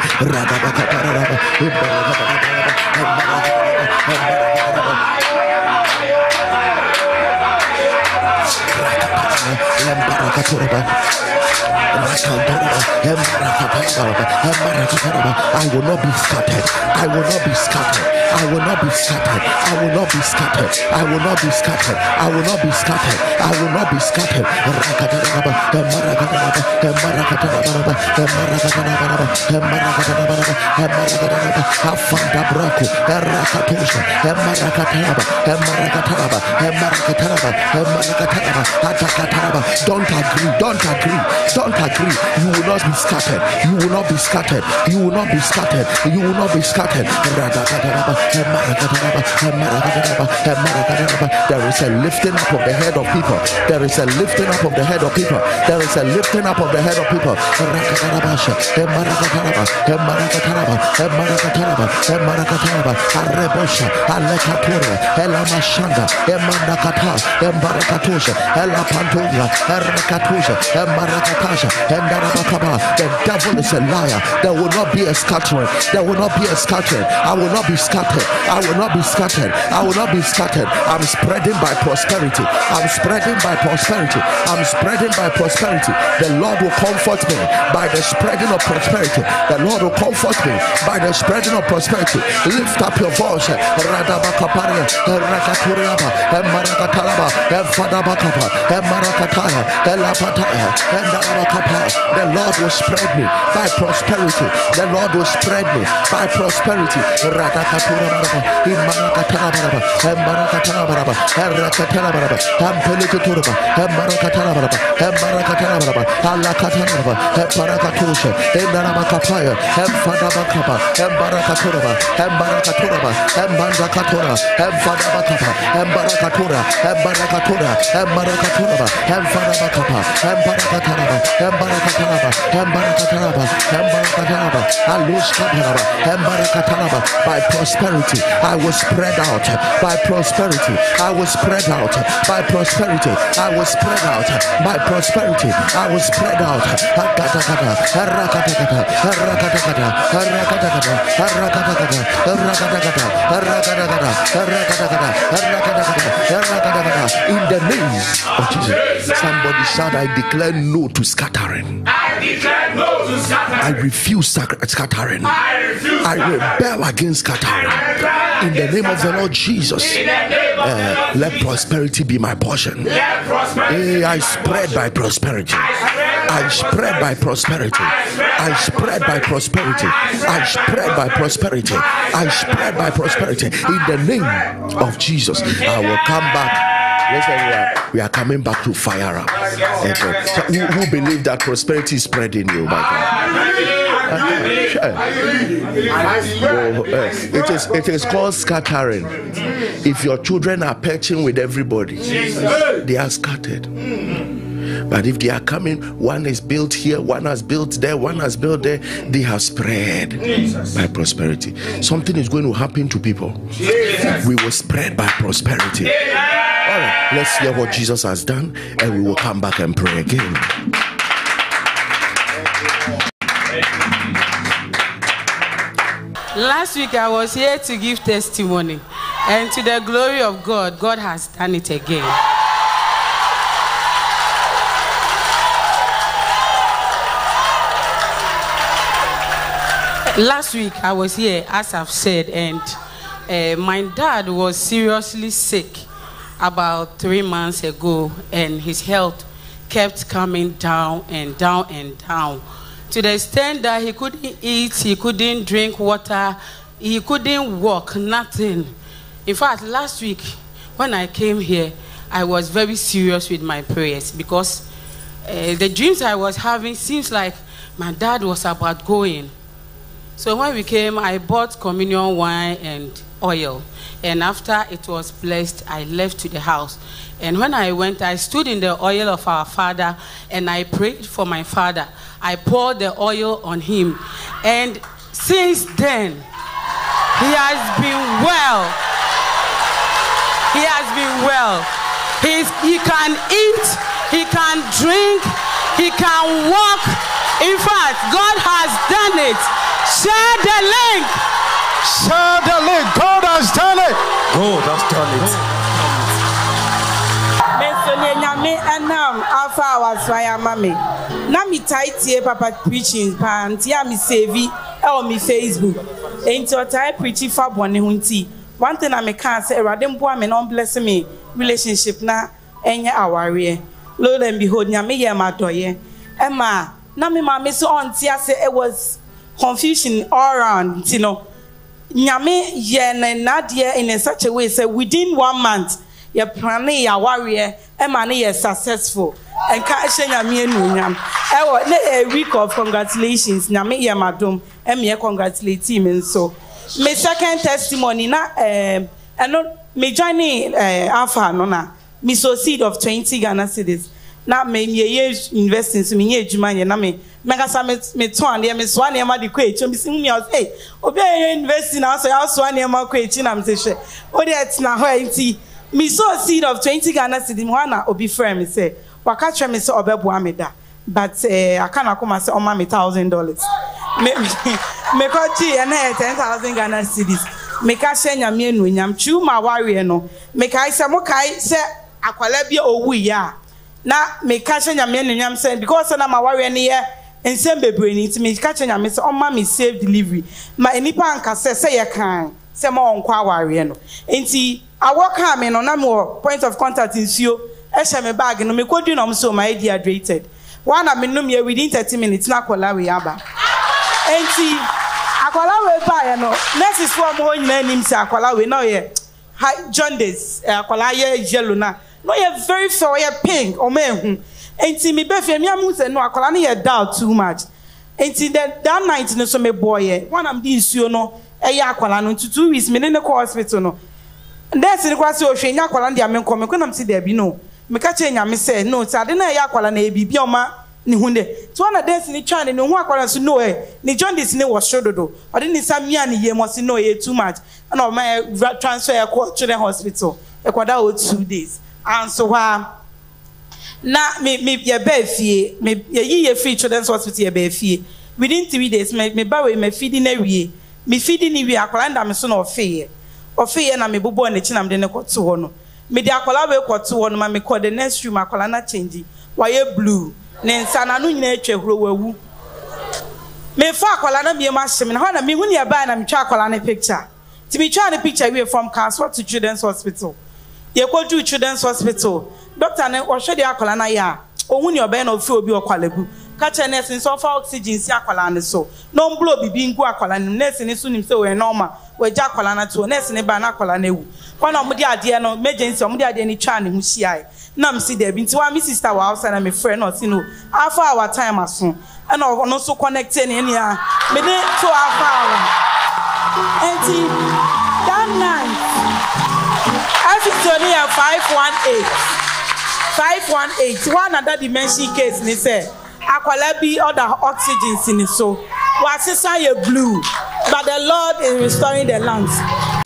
I will not be scattered. I will not be scattered. I will not be scattered. I will not be scattered. I will not be scattered. I will not be scattered. I will not be scattered. Don't agree, don't agree, don't agree. You will not be scattered. You will not be scattered. You will not be scattered. You will not be scattered. There is a lifting up of the head of people. There is a lifting up of the head of people. There is a lifting up of the head of people. The devil is a liar. There will not be a scattering. There will not be a scattering. I will not be scattered. I will not be scattered. I will not be scattered. I'm spreading by prosperity. I'm spreading by prosperity. I'm spreading by prosperity. The Lord will comfort me by the spreading of prosperity. The Lord will comfort me by the spreading of prosperity. Lift up your voice. The Lord will spread me by prosperity. The Lord will spread me by prosperity. Radakaturaba, Imarakatalabaraba, Marakatalabaraba, Rakatalabaraba, Ampelikaturaba, Marakatalabaraba, Barakaturaba, Mandakatura, Fadabakapa, Barakatura, Barakatura, Barakaturaba, Fadabakapa, Barakataraba, Barakataraba, Barakataraba, Barakataraba, by prosperity, I was spread out by prosperity, I was spread out by prosperity, I was spread out by prosperity, I was spread out. Rakatakata, rakatakata, rakatakata, rakatakata, rakatakata, rakatakata, rakatakata, rakatakata, rakatakata, rakatakata. In the name of Jesus, somebody shout, I declare no to scattering. I declare no to I refuse scattering. I refuse I rebel against scattering. In the name of the. Lord Jesus, In the name of the uh, let prosperity be my portion. Prosperity Eh, I spread by prosperity. I I spread by prosperity. I spread by prosperity. I spread by prosperity. I spread by prosperity. In the name of Jesus, I will come back. Listen, we are, we are coming back to fire up. So believe that prosperity is spreading you, my God? Sure. Oh, eh, it is it is called scattering. If your children are perching with everybody, they are scattered. But if they are coming, one is built here, one has built there, one has built there, they have spread by prosperity. Something is going to happen to people. We will spread by prosperity. All right, let's hear what Jesus has done, and we will come back and pray again. Last week I was here to give testimony, and to the glory of God, God has done it again. Last week I was here, as I've said, and uh, my dad was seriously sick about three months ago, and his health kept coming down and down and down to the extent that he couldn't eat, he couldn't drink water, he couldn't walk, nothing. In fact, last week when I came here, I was very serious with my prayers because uh, the dreams I was having seems like my dad was about going. So when we came, I bought communion wine and oil. And after it was blessed, I left to the house. And when I went, I stood in the oil of our father and I prayed for my father. I poured the oil on him. And since then, he has been well. He has been well. He's, he can eat, he can drink, he can walk. In fact, God has done it. Share the link. Share the link. God has done it. God has done it. mesonye nyame ɛnam afa a wasoa yɛ ama me na metae tie papa preaching paa nti a mesevi ɛwɔ me facebook enti ɔtae preachi fa bɔne ho nti one thing na mekaa sɛ awurade mboa me na ɔmbless me relationship na ɛnyɛ awareɛ lo and behold nyame yɛ ma adɔyɛ ɛma na me maame so ɔnte ase it was confusion all round nti no nyame yɛ ne nadeɛ in such a way sɛ within one month yɛ plane yɛ awareɛ ɛma ne yɛ successful. Ɛnka ɛhyɛ nyame anuonyam. Ɛwɔ ne yɛ week of congratulations na me yɛ ma dom ɛmi yɛ congratulate mi nso. Me second testimony na ɛɛ ɛno me joining ɛɛ alpha no na me so of twenty ghana cedis na me me yɛ university nso me nyɛ adwuma yɛ na me mɛkasa me me tɔn adeɛ me soa nneɛma de kɔ ekyi me si mu mi ɔsɛ ee obi a yɛ university na ɔsɛ yɛasoa nneɛma kɔ ekyi na me sɛ hwɛ o de ɛtena hɔ nti me so seed of twenty ghana cedis mu hɔ na obi frɛ me sɛ waka kyerɛ me sɛ ɔbɛboa me da. But ɛɛ aka na kɔma sɛ ɔma me thousand dollars. Me me kɔ gyi yɛ na yɛ ten thousand ghana cedis meka hyɛ nyame anuonyam twiw ma awareɛ no mekae sɛ mokae sɛ akwala bi a owu yɛ a na meka hyɛ nyame anuonyam sɛ because na ma awareɛ no yɛ nsɛm bebree ni nti meka kyerɛ nyame sɛ ɔma me safe delivery. Ma nipa anka sɛ sɛ yɛ kan sɛ ma ɔnkɔ awareɛ no. Nti awɔ kaa me no na mewɔ point of contact nsuo ɛhyɛ me bag no mekɔdu na ɔm sɛ ɔma yɛ dehydrated wɔn na menom yɛ within thirty minutes na akwala wei aba. Nti akwala wei baayɛ no nurses fo ɔmo hɔ nyinaa anim sɛ akwala wei na ɔyɛ jaundice ɛ akwala yɛ yellow na na ɔyɛ very fair ɔyɛ pink ɔmo ehu nti mi bɛ fie mi amu sɛ no akwala no yɛ dull too much. Nti that that night no so mi bɔ yɛ. Wɔn nam di nsuo no ɛyɛ akwala no. Nti two weeks mi ne ne kɔ hospital no. Nurse no kora sɛ ohwɛ nya akwala no deɛ mi nkɔ mi kɔ nam si dɛbi no. Meka kyerɛ nyame sɛ no sɛ ade no a ɛyɛ akwala no biribi a ɔma ne ho dɛ nti wɔn na dɛnsi ne twa ne ne ho akwara nso no ɛ ne jaundice ne wɔ soro dodo. Ɔde ne nsa mia ne yam ɔsi no ɛyɛ too much. Ɛna ɔma yɛ ra- transfer kɔ children hospital. Ɛkɔda hɔ two days. Anso hɔ a na me me yɛ bɛɛ fie. Me yɛyi yɛ free children's hospital yɛ bɛɛ fie. Within three days me me ba wei me fidi na wie me fidi ne wie akwara nda me so na ɔfeeɛ ɔfeeɛ na me bobɔ n'akyi na me de ne kɔto hɔ no me de akwara wei kɔto hɔ no ma me kɔ the next room akwara na change wayɛ blue. Ne nsa n'ano nyinaa atwa huro wawu mefa akwara no mmienu ahyɛ me. Na hɔ na mehu ne ɛbaa na metwa akwara no picture. Nti metwa ne picture wie from casfor to children's hospital. Yɛkɔduu children's hospital doctor no wɔhwɛ deɛ akwara no ayɛ a ɔhu ne ɔbɛyɛ na ɔfiri obi ɔkwalagu ka kyerɛ nso ɔfa oxygen si akwara no so. Na ɔmblo bibi ngu akwara no mu. Nurse no so nim sɛ wɔyɛ normal. Wɔagya akwara no to nurse no baa na akwara no awu. Kɔ na ɔmode adeɛ no emergency ɔmode adeɛ no twa ne ho hyiae. Na msi daabi nti wa me sister wɔ outside na mefrɛ na ɔse no afa our time aso. Ɛna ɔno nso connecte ne nea mede to afa awa nti that night asisi ni yɛ five one eight. Five one eight. One another dimension case ni sɛ akwala bi ɔda oxygen si ni so wasesa yɛ blue but the lord is restoring the lungs.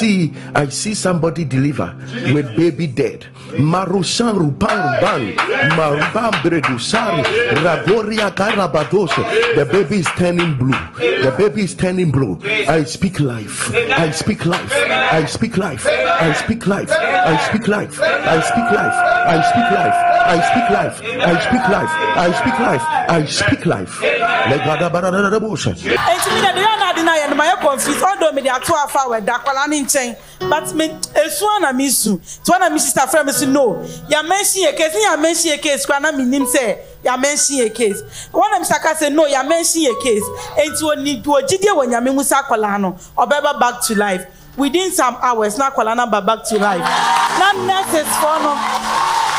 see, I see somebody deliver with baby dead. Marushan Rupan Ruban, Maruban Bredusari, Ragoria Karabadose. The baby is turning blue. The baby is turning blue. I speak life. I speak life. I speak life. I speak life. I speak life. I speak life. I speak life. I speak life. I speak life. I speak life. I speak life. Nti mi na de yɛn na adi na yɛ no ma yɛ confuse ɔdɔ mi de ato afa wɔ ɛda akwala ne nkyɛn but me esu ana mi su ti wɔn na mi sista fɛ mi si case. Ni yamɛnsi yɛ case kora na mi nim sɛ yamɛnsi case. Wɔn na mi saka sɛ no yamɛnsi yɛ case. Eti oni wɔ akwala no ɔbɛba back to life. Within some hours na akwala na ba back to life. Na nurses fɔ no.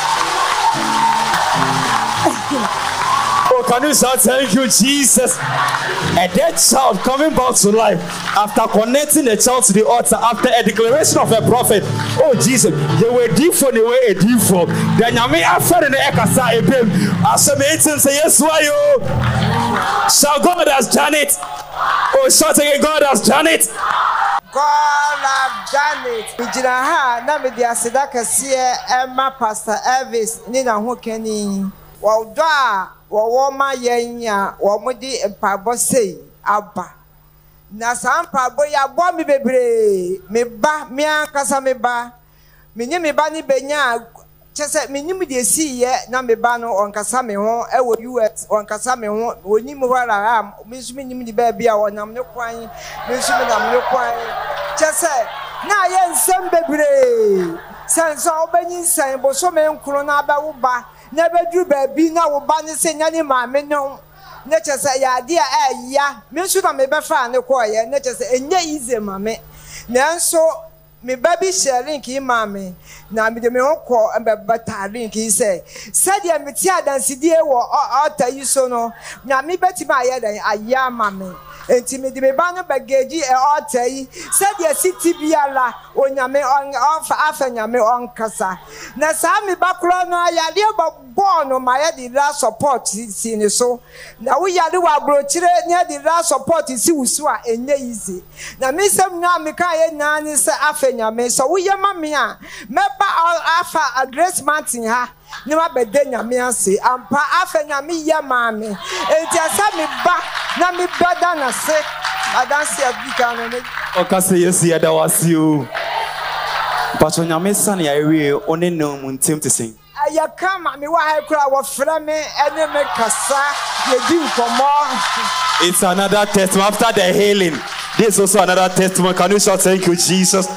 Shout thank you, Jesus? A dead child coming back to life after connecting the child to the altar after a declaration of a prophet. Oh, Jesus, you were deep for the way a for. Then you may have fed in the Ekasa Ebim. I said, say, Yes, why you? So God has done it. Oh, shout again, God has done it. God have done it. Megyina ha a na mede aseda kɛseɛ ɛma Pastor Elvis ne n'ahokani. Wɔdɔ a wɔwɔ ma yɛn a wɔde mpaebɔ sei aba. Na saa mpaebɔ yi abɔ me bebree. Me ba, me ankasa me ba. Menye me ba ne benya a kyɛ sɛ menim deɛ siiɛ na me ba no ɔnkasa me ho ɛwɔ us ɔnkasa me ho wɔnim hɔ ara a me nso menim de baabi a ɔnam ne kwan me nso menam ne kwan kyɛ na ayɛ nsɛm bebree sɛ nso a wobɛnyi nsɛn bosome nkoro na abɛwo ba na ɛbɛduru baabi na wo ba ne sɛ nya ne maame no. Ne kyɛ sɛ yɛ adeɛ a ɛɛya me nso na mebɛfaa ne kɔɔyɛ. Ne kyɛ sɛ ɛnyɛ easy ma me nanso me ba bi hyɛ link yi maa me na mede me ho kɔ bɛbɛta link yi sɛ sɛdeɛ mete adansidie wɔ ɔta yi so no nyame bɛtumi ayɛ dɛn? Ayɛ ama me nti mede me ba no bɛgɛgyi ɔta yi. Sɛdeɛ siti biara onyame ɔmfa afa nyame ɔnkasa. Na saa me ba korɔ no yadeɛ bɔbɔɔ no ma yɛde ra support si si ne so. Na woyare wɔ aburokyire ne yɛde ra support si wo so a ɛnyɛ easy. Na me nsɛm nyinaa meka yɛ nyinaa ne sɛ afa nyame. Sɛ woyɛ ma me a mɛba afa grace mountain ha ne ma bɛda nyame ase. Ampa afa nyame yɛ maa me enti ɛsɛ me ba na me bɛda n'ase adanse abika no ne. Ɔka sɛ yesu yɛda wo ase o. Mpatwɛ nyame sane awie wo ne nam mu ntɛm te sɛn ɛyɛ ka ma me wɔ ha kora wɔfrɛ me ɛne me kasa. Yɛdi nkɔmmɔ It's another testimony after the healing. This is also another testimony. Can you shout thank you, Jesus?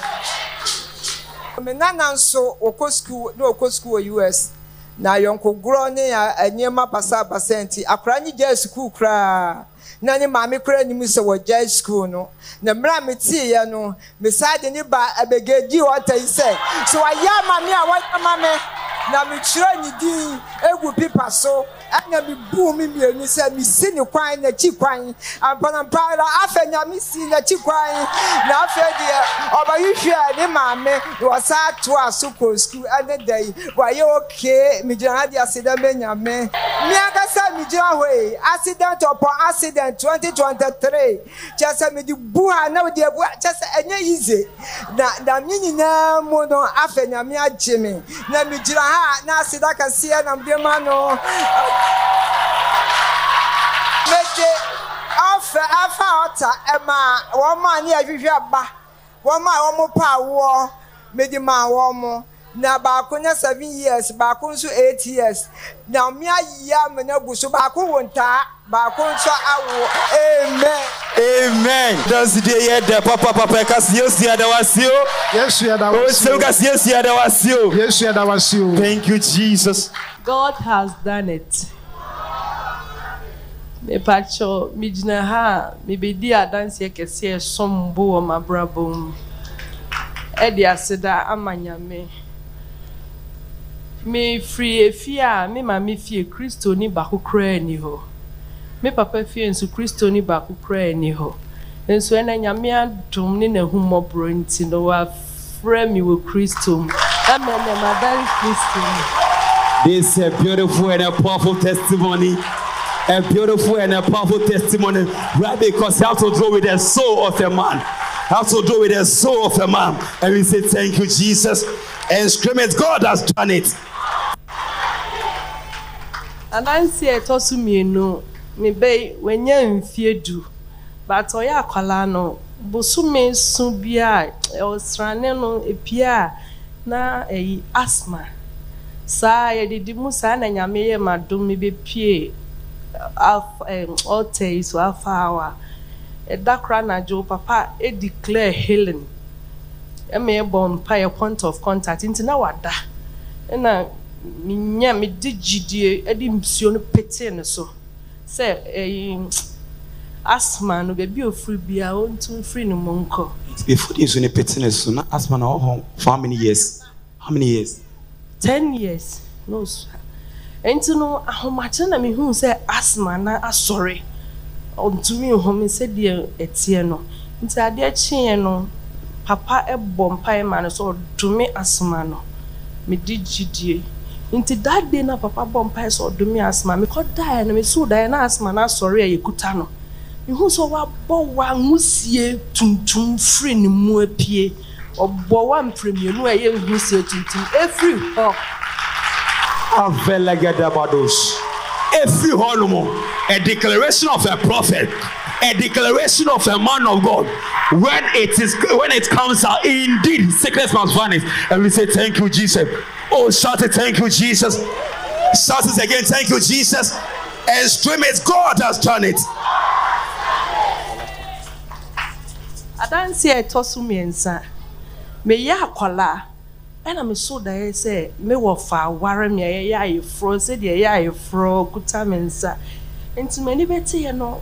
me nana nso wɔkɔ school na wɔkɔ school wɔ us na yɔnkogorɔ ne nneɛma basabasa nti akwaraa ne gyae school koraa. Na ne maame koraa nim sɛ wɔgyae school no. Na mmerɛ a meteeɛ no mesaa de ne ba abɛgɛdi wɔta yi sɛ sɛ wɔayɛ ama me a wɔyɛ ama me na mekyerɛ ne din egu pipa so ɛna mebu me mmienu sɛ mesi ne kwan n'akyi kwan. Ampanampa ara afɛ nyame si n'akyi kwan. Na afei deɛ ɔbɛhwehwɛ ne maame na wɔsan toa so kɔ sukuu ɛne da yi wɔayɛ oke megyina ha de aseda mɛ nyame. Me ankasa megyina hɔ yi accident upon accident 2023 kyerɛ sɛ mede bu ha na wode abu kyerɛ sɛ ɛnyɛ yize na na me nyinaa mu no afɛ nyame agye me. Na megyina ha na aseda kɛseɛ na mede ma no mede ɔfɛ afa ɔta ɛma wɔn a ne yɛhwehwɛ ba wɔn a wɔn pa awoɔ mede ma na baako nyɛ seven years baako nso eight years na mmea yia me na bu so baako wɔ ntaa baako nso awo amen. Amen. That's the day yeah, the papa papa kasi yesu ase o. Yesu yɛda O o. kasi yesu ase o. Yesu ase o. Thank you, Jesus. God has done it. Mepakyɛ megyina ha a mebɛdi adanseɛ kɛseɛ som bo wɔ m'abrabɔ mu ɛde aseda ama nyame mefiri efie a me maame fie kristoni baako koraa ni hɔ me papa fie nso kristoni baako koraa ni hɔ nso ɛna nyame adom ne n'ahummɔborɔ nti no wafrɛ me wɔ kristo mu ama ɛnɛ madare kristo mu This is a beautiful and a powerful testimony. A beautiful and a powerful testimony. Right because you have to do with the soul of a man. Have to do with the soul of a man. And we say thank you, Jesus. And scream it, God has done it. adansi a ɛtɔ so mmienu mebe wanya mfie du but ɔyɛ akwalaa no bosome so bi a ɔsrane no epie a na ɛyi asthma saa yɛdidi mu saa na nyame yɛ ma dom mebepie af ɛm ɔta yi so afa awa ɛda kora anadwo papa edeclare healing. Ɛma yɛbɔ mpa yɛ point of contact. Nti na wada. Ɛna menya mede gyidie de nsuo no petee ne so. Sɛ ɛyi asthma no baabi ofiri biara ɔntum firi ne mu nkɔ Before this, when you put in so now ask man oh, for how many years? How many years? ten years. No nti no ahomakye na mehu sɛ asthma na asɔre ɔntumi nhome sɛdeɛ ɛteɛ no. Nti adeɛ kyeeɛ no papa bɔ mpaeɛ ma no sɛ ɔdome asthma no. Mede gyidie. Nti that day na papa bɔ mpaeɛ sɛ ɔdome asthma mekɔdaeɛ no mesoo daeɛ na asthma no asɔre a yɛkuta no. Mehu sɛ wabɔ wa nwusie tuntum firi ne mu apie. Ɔbɔ wa mprɛmienu a ɛyɛ nwusie tuntum. Ɛfiri hɔ. Avelegadabados. Every holomo, a declaration of a prophet, a declaration of a man of God. When it is when it comes out, indeed, sickness must vanish. And we say, Thank you, Jesus. Oh, shout it, thank you, Jesus. Shout it again, thank you, Jesus. And scream it, God has done it. adansi a ɛtɔ so mmiɛnsa meyɛ akwadaa ɛna meso daeɛ sɛ mewɔ fa aware me a yɛyɛ ayeforɔ sɛdeɛ ɛyɛ ayeforɔ kuta me nsa nti m'ani bɛteɛ no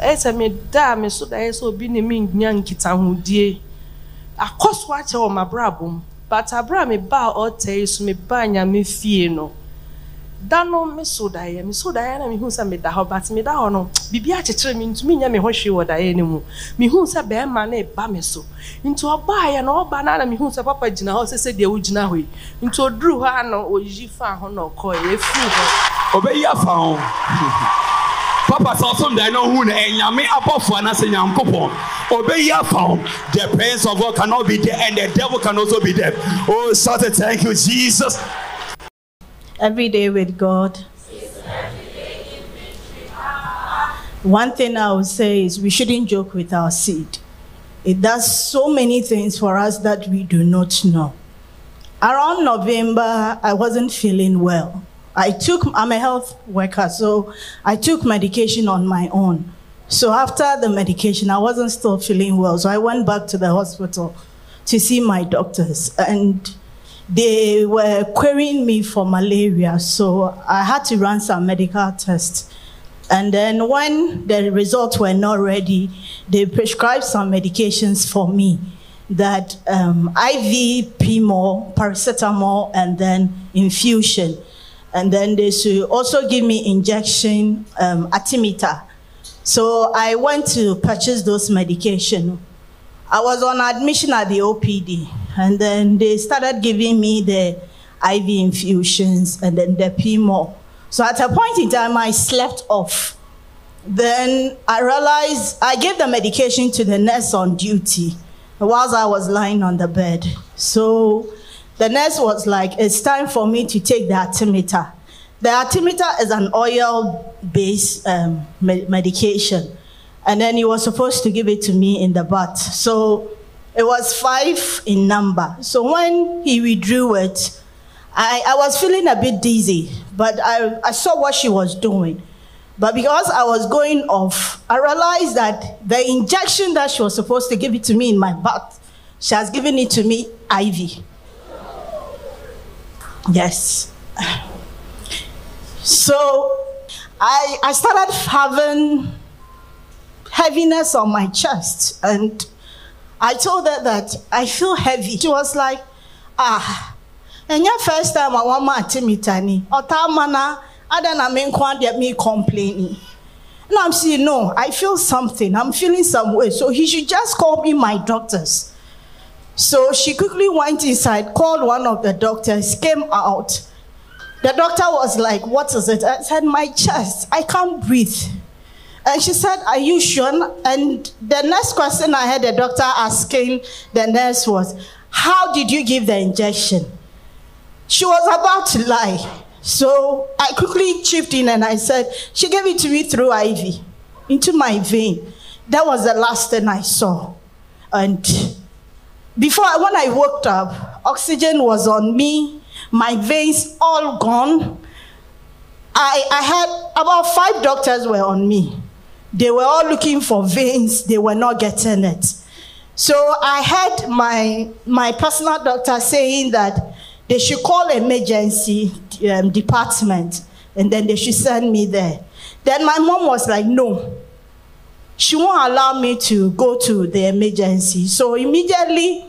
ɛyɛ sɛ meda a meso daeɛ sɛ obi ne me nya nkitahodie akɔ so akyɛ wɔ m'abrabɔ mu but abere a mebaa ɔta yi so mebaa nyame fie no da no me so daeɛ me so daeɛ na mehu sɛ meda hɔ but meda hɔ no biribi akyekyere me ntumi nyɛ me ho hwee wɔ daeɛ no mu. Mehu sɛ bɛrima no ɛba me so. Nti ɔbaeɛ na ɔba no na mehu sɛ papa gyina hɔ sɛ sɛdeɛ wogyina hɔ yi. Nti ɔduru hɔ a na ɔyiyi faa ho na ɔkɔɛ ɛfiri hɔ. Ɔbɛyi afa ho. Papa sɛ ɔsom dan no hu no ɛnyame abɔfo anaasɛ nyankopɔn. Afa ho. The presence of god cannot be there and the devil can also be there oh it thank you jesus every day with God. One thing I would say is we shouldn't joke with our seed. It does so many things for us that we do not know. Around November, I wasn't feeling well. I took, I'm a health worker, so I took medication on my own. So after the medication, I wasn't still feeling well. So I went back to the hospital to see my doctors. And they were querying me for malaria, so I had to run some medical tests. And then when the results were not ready, they prescribed some medications for me that um, IV, Pimo, paracetamol, and then infusion. And then they should also give me injection, um, Artemether. So I went to purchase those medication. I was on admission at the OPD, and then they started giving me the IV infusions and then the PMO. So at a point in time, I slept off. Then I realized I gave the medication to the nurse on duty whilst I was lying on the bed. So the nurse was like, It's time for me to take the artemether. The artemether is an oil based um, me- medication and then he was supposed to give it to me in the bath. So it was five in number. So when he withdrew it, I, I was feeling a bit dizzy, but I, I saw what she was doing. But because I was going off, I realized that the injection that she was supposed to give it to me in my bath, she has given it to me IV. Yes. So I, I started having heaviness on my chest. And I told her that I feel heavy. She was like, ah, and your first time I want my timitani. Otamana, I don't mean quite me complaining. And I'm saying, no, I feel something. I'm feeling some way. So he should just call me my doctors. So she quickly went inside, called one of the doctors, came out. The doctor was like, What is it? I said, My chest. I can't breathe. And she said, Are you sure? And the next question I heard the doctor asking the nurse was, How did you give the injection? She was about to lie. So I quickly chipped in and I said, She gave it to me through IV into my vein. That was the last thing I saw. And before, when I woke up, oxygen was on me, my veins all gone. I, I had about five doctors were on me. They were all looking for veins, they were not getting it. So I had my, my personal doctor saying that they should call emergency um, department and then they should send me there. Then my mom was like, no, she won't allow me to go to the emergency. So immediately,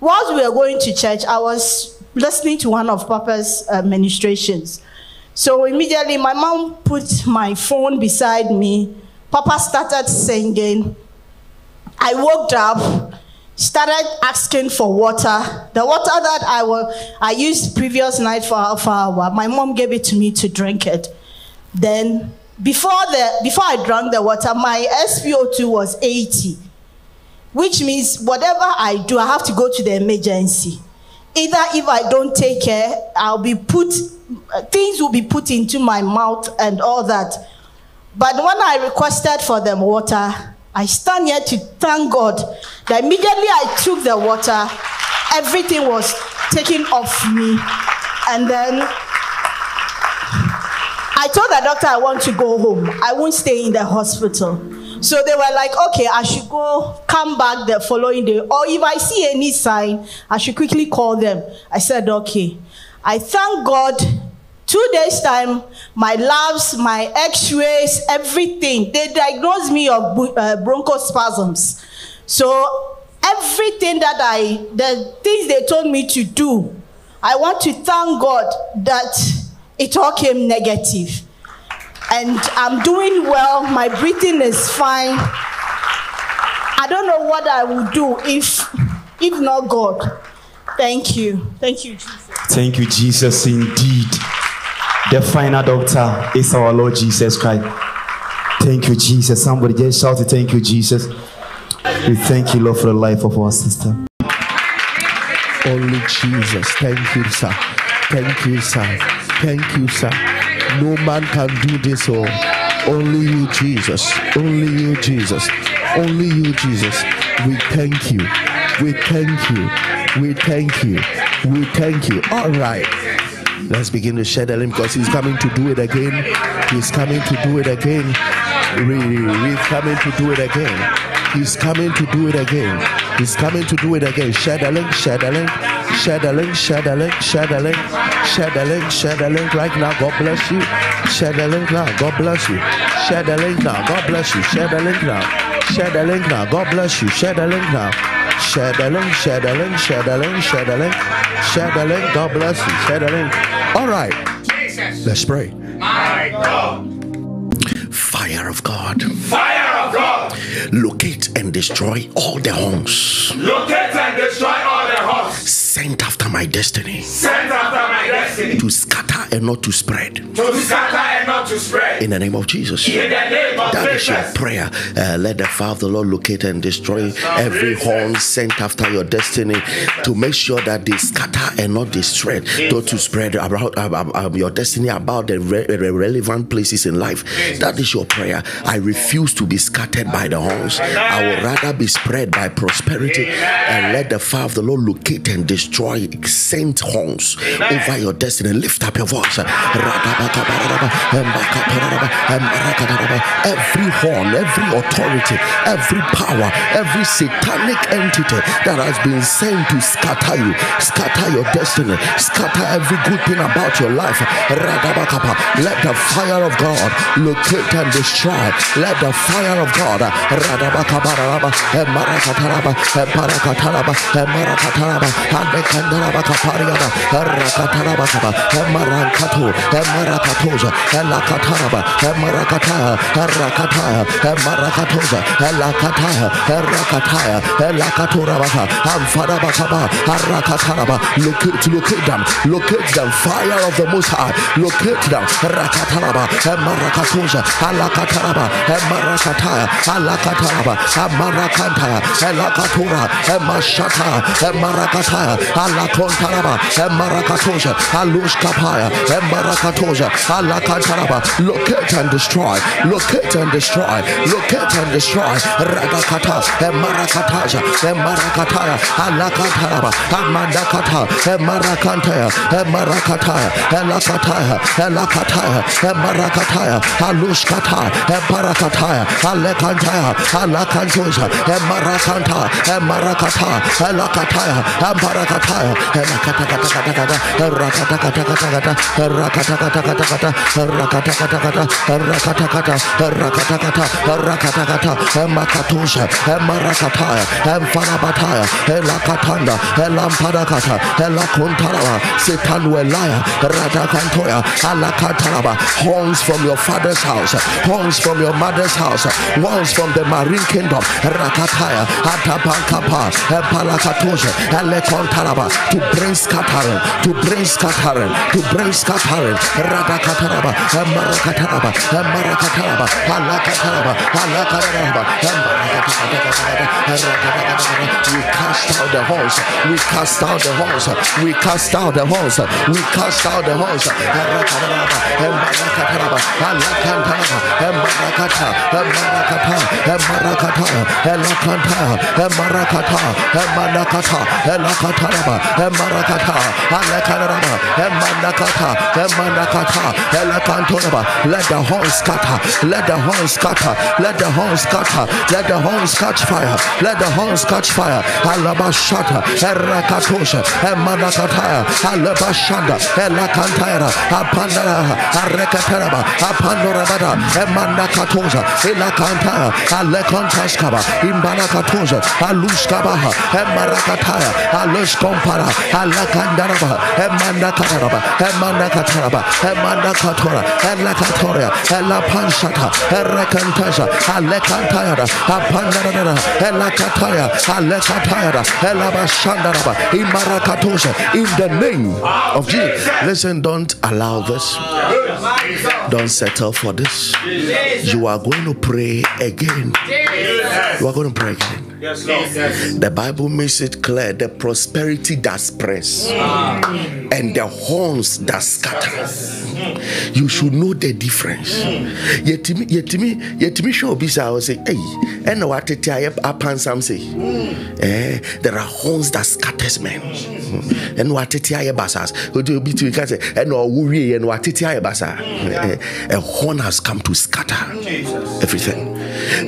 whilst we were going to church, I was listening to one of Papa's administrations. So immediately, my mom put my phone beside me. Papa started singing. I woke up, started asking for water. The water that I I used previous night for half an hour, my mom gave it to me to drink it. Then before the before I drank the water, my SpO2 was 80, which means whatever I do, I have to go to the emergency. Either if I don't take care, I'll be put things will be put into my mouth and all that. But when I requested for them water, I stand here to thank God that immediately I took the water, everything was taken off me. And then I told the doctor I want to go home. I won't stay in the hospital. So they were like, okay, I should go, come back the following day. Or if I see any sign, I should quickly call them. I said, okay. I thank God two days time my labs my x-rays everything they diagnosed me of uh, bronchospasms so everything that I, the things they told me to do, I want to thank God that it all came negative. And I'm doing well, my breathing is fine. I don't know what I would do if, if not God. Thank you. Thank you, Jesus. Thank you, Jesus, indeed. The final doctor is our Lord Jesus Christ. Thank you, Jesus. Somebody just shout Thank you, Jesus. We thank you, Lord, for the life of our sister. Only Jesus. Thank you, sir. Thank you, sir. Thank you, sir. No man can do this all. Only you, Jesus. Only you, Jesus. Only you, Jesus. We thank you. We thank you. We thank you. We thank you. All right. Let's begin to share the link because he's coming to do it again. He's coming to do it again. He's coming to do it again. He's coming to do it again. He's coming to do it again. Share the link, share the link, share the link, share the link, share the link, share the link, share the link right now. God bless you. Share the link now. God bless you. Share the link now. God bless you. Share the link now. Share the link now. God bless you. Share the link now. The link, share the link. God bless you. Share. All right. Jesus. Let's pray. My God. Fire of God. Fire of God. Locate and destroy all the homes Locate and destroy all the horses. sent after my destiny Sent after my destiny. To scatter and not to spread. To scatter and not to spread. In the name of Jesus. In the name of That is your prayer. Uh, let the fire of the Lord locate and destroy every horn sent after your destiny to make sure that they scatter and not they spread. Not to spread about your destiny about the re- re- relevant places in life. That is your prayer. I refuse to be scattered by the horns. I will rather be spread by prosperity and let the fire of the Lord locate and destroy sent horns over your destiny. Lift up your voice. Every horn, every authority, every power, every satanic entity that has been sent to scatter you, scatter your destiny, scatter every good thing about your life. Let the fire of God locate and destroy. Let the fire of God. Radabakabaraba, Emarakataraba, Eparakataraba, Emarakataraba, Adekandaraba Kapariaba, Rakatarabakaba, Emarankato, Emarakatoja, Elakataraba, Emarakataya, Erakataya, Emarakatoja, Elakataya, Erakataya, Elakaturabaka, Amfarabakaba, Arakataraba, locate, locate them, locate them, fire of the Most High, locate them, Rakataraba, Emarakatoja, Alakataraba, Emarakataya, Alakataraba, Amarakantaya, Elakatura, Emashata, Emarakataya, Alakontaraba, Emarakatoja, Alushkapaya, Emarakatoja, Alakantaraba, locate and destroy, locate and destroy, locate and destroy, Ragakata, Emarakataja, Emarakataya, Alakantaraba, Amandakata, Emarakantaya, Emarakataya, Elakataya, Elakataya, Emarakataya, Alushkata, Emparakataya, Alekantaya, Alakantoja, Emarakanta, Emarakata, Elakataya, Emparakataya, Elakatakata, Rakatakata, Rakatakata, Rakatakata, Rakatakata, Rakatakata, Rakatakata, Emakatosha, Emarakataya, Emfarabataya, Elakatanda, Elampadakata, Elakuntaraba, Setanuelaya, Radakantoya, Alakataraba, horns from your father's house, horns from your mother's house, horns from the marine kingdom, Rakataya, Atapankapa, Epalakatosha, Elekontaraba, to bring scattering, to bring scattering, to bring scattering, Radakataraba, Emarakataraba, Emarakataraba, Alakataraba, Alakataraba, we cast out the horns, we cast out the horns, we cast out the horns, we cast out the horns, Rakataraba, Emarakataraba, Alakantaraba, Emarakata, Emarakata, Emarakata, Elakanta, Emarakata, Emanakata, Elakataraba, Emarakata, Alakaraba, Emanakata, Emanakata, Elakantoraba. Let the horns scatter, let the horns scatter, let the horns scatter, let the horns catch fire, let the horns catch fire. Alabashata, Erakatosha, Emanakataya, Alabashanda, Elakantara, Apandara, Arekataraba, Apandorabada, Emanakatosa, Elakantara, Alekantaskaba, Imbanakatosa, Aluskabaha, Emarakataya, Aluskompara, Alakandaraba, Elapanshata, Erekantasa, Alekantayara, Apandara, Elakataya, Alekatayara, Elabashandaraba, Imarakatosa, in the name of Jesus. Listen, don't allow this. Don't settle for this. You are going to pray again. You are going to pray again. The Bible makes it clear the prosperity that spreads and the horns that scatter. You should know the difference. Yetimi yetimi yetimi show bisa I will say, hey, and what it upon some say. Eh, there are horns that scatters men. And what it basas. Who do be to say, and or worry and what it basa. A horn has come to scatter everything.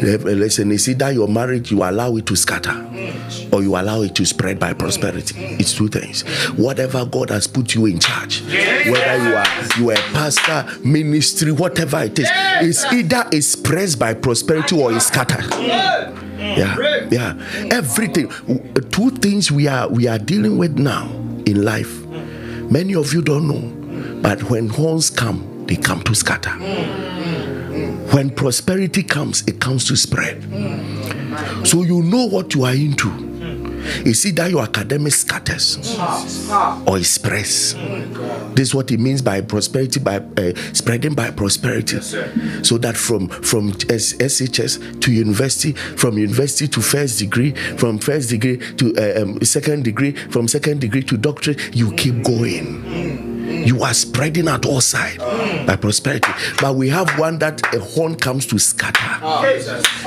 Listen, it's either your marriage you allow it to scatter or you allow it to spread by prosperity. It's two things. Whatever God has put you in charge, whether you are you are a pastor, ministry, whatever it is, it's either it spreads by prosperity or it's scattered. Yeah, yeah. Everything. Two things we are we are dealing with now in life. Many of you don't know, but when horns come, they come to scatter. When prosperity comes, it comes to spread. So you know what you are into. It's either your academic scatters or it spreads. This is what it means by prosperity, by uh, spreading by prosperity. so that from from SHS to university, from university to first degree, from first degree to uh, um, second degree, from second degree to doctorate, you keep going. You are spreading at all sides by prosperity. But we have one that a horn comes to scatter.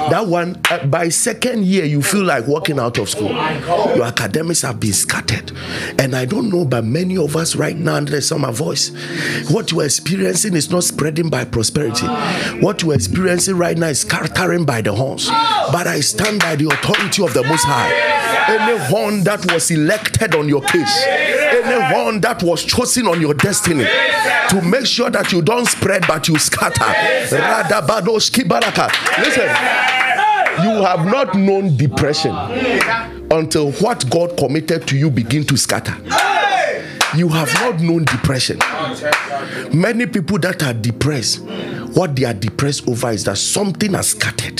That one, uh, by second year, you feel like walking out of school. Your academics have been scattered. And I don't know, but many of us right now, under the summer voice, what you are experiencing is not spreading by prosperity. What you are experiencing right now is scattering by the horns. But I stand by the authority of the Most High. Any horn that was elected on your case, any horn that was chosen on your destiny to make sure that you don't spread but you scatter. Listen, you have not known depression until what God committed to you begin to scatter. You have not known depression. Many people that are depressed, what they are depressed over is that something has scattered.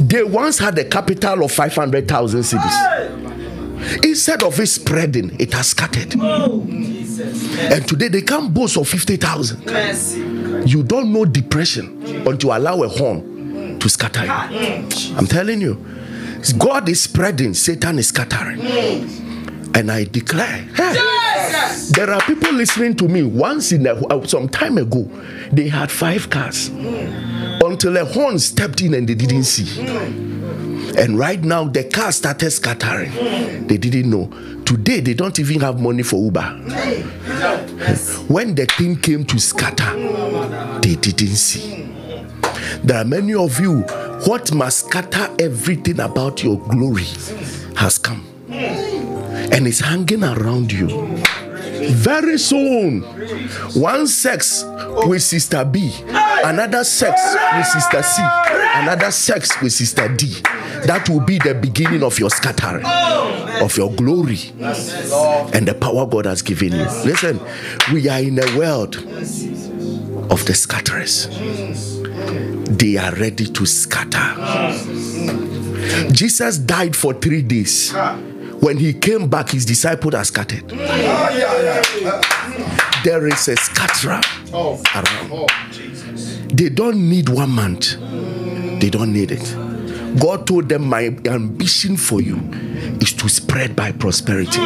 They once had a capital of 500,000 cities. Instead of it spreading, it has scattered. And today they can't boast of 50,000. You don't know depression until you allow a horn to scatter you. I'm telling you, God is spreading, Satan is scattering. And I declare, hey, there are people listening to me once in a uh, some time ago, they had five cars until a horn stepped in and they didn't see. And right now, the car started scattering. They didn't know. Today, they don't even have money for Uber. When the thing came to scatter, they didn't see. There are many of you, what must scatter everything about your glory has come. And it's hanging around you. Very soon, one sex with Sister B, another sex with Sister C, another sex with Sister D. That will be the beginning of your scattering, of your glory, and the power God has given you. Listen, we are in a world of the scatterers. They are ready to scatter. Jesus died for three days. When he came back, his disciples are scattered. There is a scatterer around. They don't need one month. They don't need it. God told them, My ambition for you is to spread by prosperity.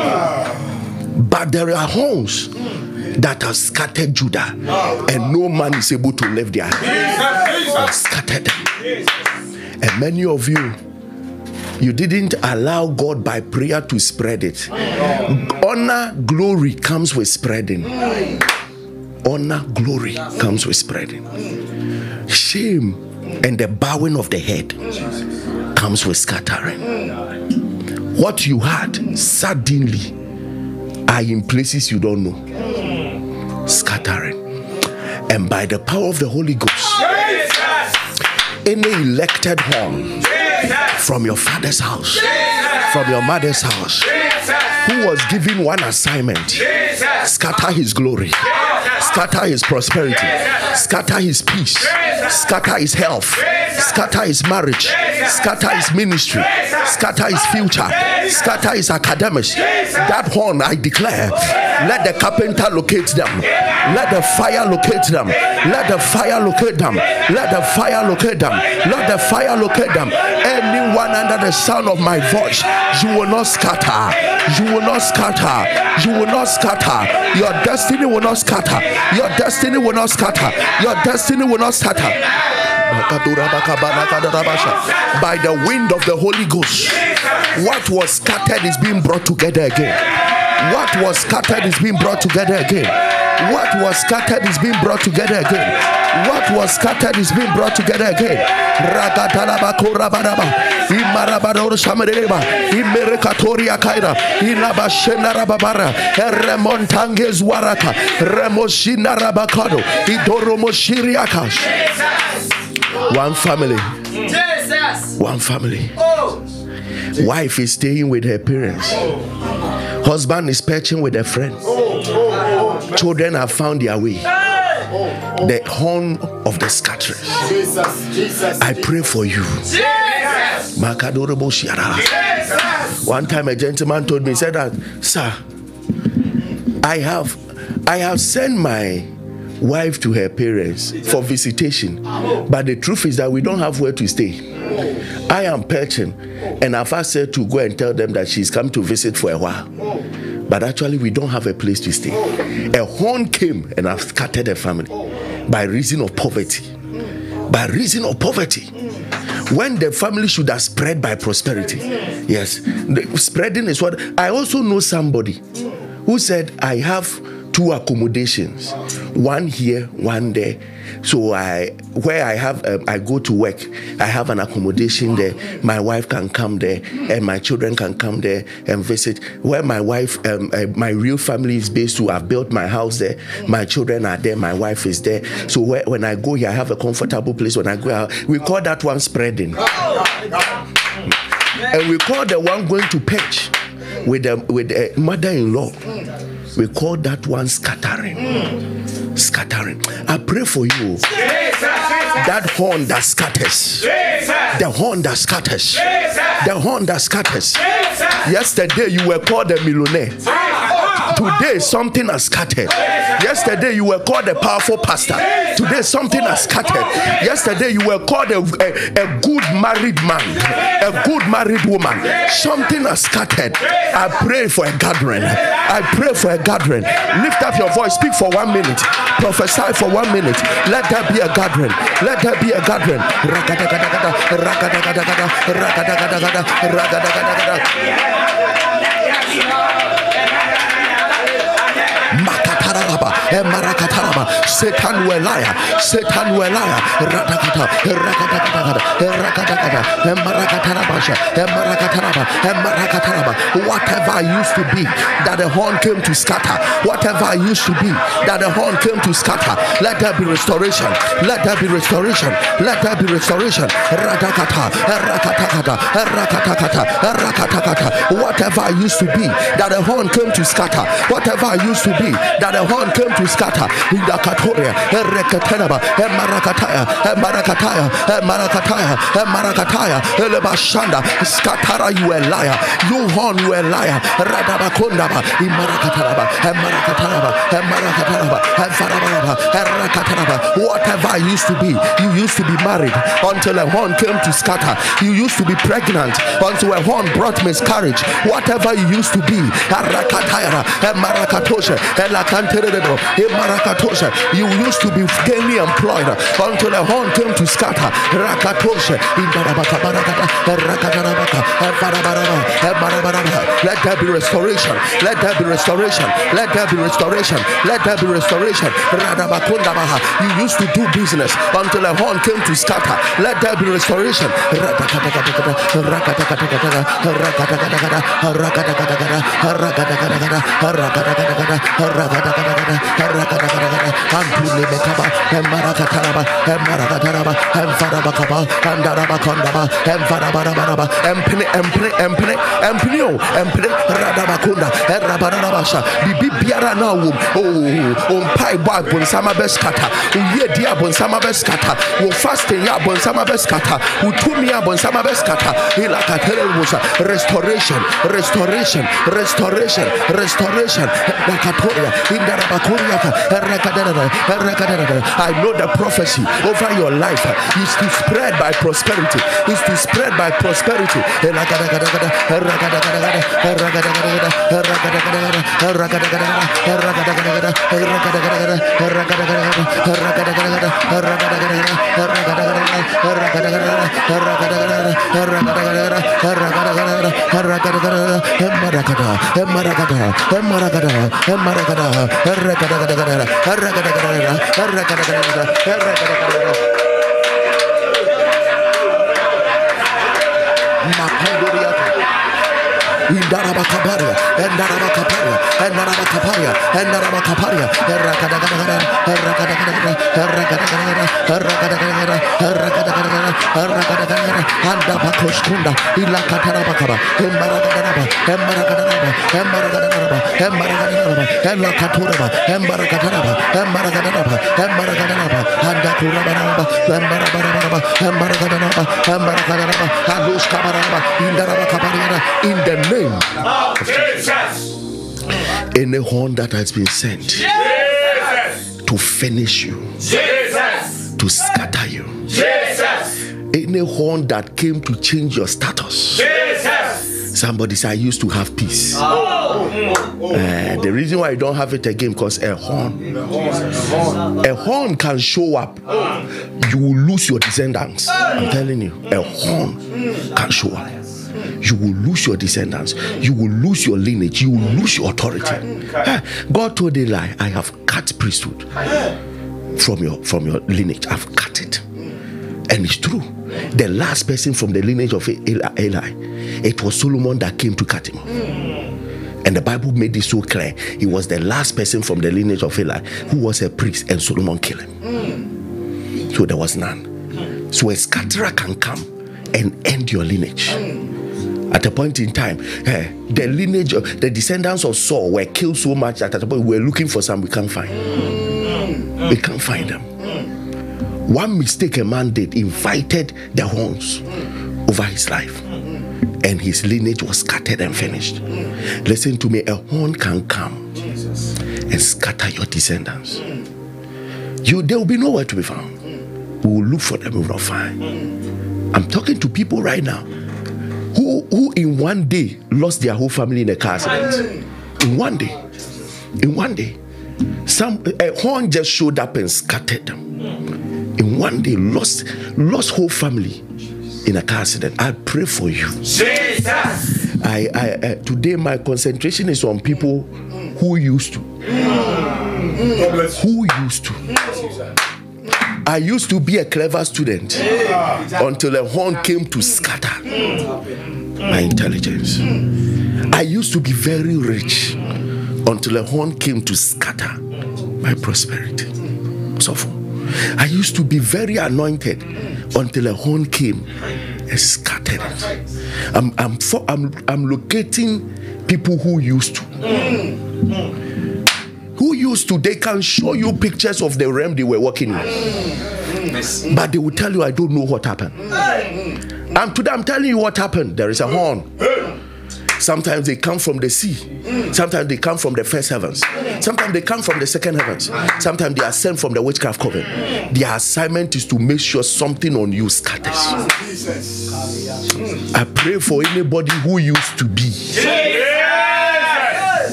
But there are horns that have scattered Judah, and no man is able to live there. And scattered. And many of you, you didn't allow God by prayer to spread it. Honor, glory comes with spreading. Honor, glory comes with spreading. Shame and the bowing of the head comes with scattering. What you had suddenly are in places you don't know. Scattering. And by the power of the Holy Ghost, any elected horn from your father's house, from your mother's house, who was given one assignment scatter his glory, scatter his prosperity, scatter his peace, scatter his health, scatter his marriage, scatter his ministry, scatter his future, scatter his academics. That horn, I declare, let the carpenter locate them, let the fire locate them, let the fire locate them, let the fire locate them, let the fire locate them. Anyone under the sound of my voice, you will not scatter, you will not scatter, you will not scatter. Your destiny will not scatter, your destiny will not scatter, your destiny will not scatter. By the wind of the Holy Ghost, what was scattered is being brought together again. What was scattered is being brought together again. What was scattered is being brought together again. What was scattered is being brought together again. Ragatalaba korabaraba. Imarabador shamereba. Imerekatoria kaira. Inabashena rababara. Remontanges waraka. Remoshina rabakado. Idoromoshiriakash. One family. One family. Oh. Wife is staying with her parents. Husband is perching with a friend. Oh, oh. Children have found their way. The horn of the scatterers. I pray for you. One time a gentleman told me, said that, sir, I have I have sent my wife to her parents for visitation. But the truth is that we don't have where to stay. I am perching, and I've asked her to go and tell them that she's come to visit for a while. But actually, we don't have a place to stay. A horn came and I've scattered a family by reason of poverty. By reason of poverty. When the family should have spread by prosperity. Yes, the spreading is what I also know somebody who said, I have two accommodations one here one there. So i where i have um, i go to work i have an accommodation there. My wife can come there and my children can come there and visit. Where my wife um, uh, my real family is based to i've built my house there. My children are there my wife is there. So where, when i go here i have a comfortable place. When i go out we call that one spreading. And we call the one going to pitch with the with the mother-in-law we call that one scattering. Scattering. I pray for you. That horn that scatters. The horn that scatters. The horn that scatters. Yesterday you were called a millionaire. Today something has scattered. Yesterday you were called a powerful pastor. Today something has scattered. Yesterday you were called a, a, a good married man, a good married woman. Something has scattered. I pray for a gathering. I pray for a gathering. Lift up your voice. Speak for one minute. Prophesy for one minute. Let there be a gathering. Let there be a gathering. Marakataraba, Satan will liar, Satan will liar, Ratakata, Rakatakata, Rakatakata, Marakatarabasha, Marakataraba, Marakataraba, whatever I used to be, that the horn came to scatter, whatever I used to be, that the horn came to scatter, let there be restoration, let there be restoration, let there be restoration, Ratakata, Rakatakata, Rakatakata, Rakatakata, whatever I used to be, that the horn came to scatter, whatever I used to be, that the horn came to scatter in the Katoria, eh, Rekatanaba, Marakataya, eh, Marakataya, Marakataya, Marakataya, Elebashanda, eh, Scatara, you a liar, you horn, you a liar, Radabakundaba, Imarakataraba, Marakataraba, Marakataraba, Farabaraba, Rakataraba, whatever I used to be, you used to be married until a horn came to scatter, you used to be pregnant until a horn brought miscarriage, whatever you used to be, Arakataya, Marakatosha, Elakanterebo, Marakatosha. You used to be gainly employed until a horn came to scatter. Rakatosha. Let there be restoration. Let there be restoration. Let there be restoration. Let there be restoration. You used to do business until a horn came to scatter. Let there be restoration. Ampuli Bekaba, Restoration, Restoration, Restoration, Restoration, I know the prophecy over your life is to spread by prosperity, is to spread by prosperity. ラカラカラカラカラカラカラカラカラカラカラ Indarabakabaria, Endarabakabaria, Endarabakabaria, Endarabakabaria, Erakadagara, Erakadagara, Erakadagara, Erakadagara, Erakadagara, Erakadagara, Andabakoskunda, Ilakatarabakaba, Embaraganaba, Embaraganaba, Embaraganaba, Embaraganaba, Elakaturaba, Embaraganaba, Embaraganaba, Embaraganaba, Andakurabanaba, Embarabanaba, Embaraganaba, Embaraganaba, Aluskabaraba, Indarabakabaria, in the name Oh, Jesus. any horn that has been sent Jesus. to finish you, Jesus. to scatter you, Jesus. any horn that came to change your status. Jesus. Somebody say, I used to have peace. Uh, the reason why you don't have it again because a horn, a horn can show up. You will lose your descendants. I'm telling you, a horn can show up. You will lose your descendants. You will lose your lineage. You will lose your authority. God told Eli, I have cut priesthood from your from your lineage. I've cut it. And it's true. The last person from the lineage of Eli, Eli, it was Solomon that came to cut him off. And the Bible made it so clear. He was the last person from the lineage of Eli who was a priest, and Solomon killed him. So there was none. So a scatterer can come and end your lineage. At a point in time, eh, the lineage, of, the descendants of Saul were killed so much that at a point we're looking for some, we can't find. We can't find them. One mistake a man did invited the horns over his life, and his lineage was scattered and finished. Listen to me, a horn can come and scatter your descendants. You there will be nowhere to be found. We will look for them, we will not find. I'm talking to people right now who who in one day lost their whole family in a car accident. In one day. In one day. Some a horn just showed up and scattered them. In one day, lost lost whole family in a car accident. I pray for you. Jesus. I, I today my concentration is on people who used to. Mm. Who used to. Mm. I used to be a clever student until a horn came to scatter my intelligence. I used to be very rich until a horn came to scatter my prosperity. So I used to be very anointed until a horn came and scattered it. I'm, I'm, for, I'm, I'm locating people who used to. Mm. Mm. Who used to, they can show you pictures of the realm they were working in. But they will tell you, I don't know what happened. And today I'm telling you what happened. There is a horn. Sometimes they come from the sea. Sometimes they come from the first heavens. Sometimes they come from the second heavens. Sometimes they are sent from the witchcraft coven. Their assignment is to make sure something on you scatters. I pray for anybody who used to be.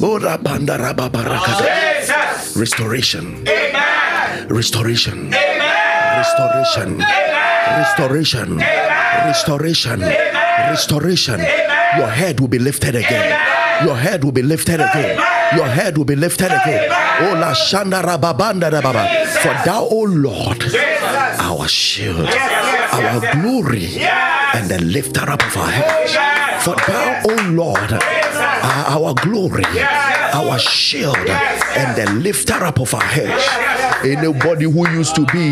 Rabanda rababarakada. Restoration. Restoration. Restoration. Restoration. Restoration. Restoration. Your head will be lifted again. Your head will be lifted again. Your head will be lifted again. Oh la shanda rababanda rababa. For thou, O Lord, our shield, our glory, and the lifter up of our heads. For thou, O Lord, are our glory, our shield, and the lifter up of our heads. Anybody who used to be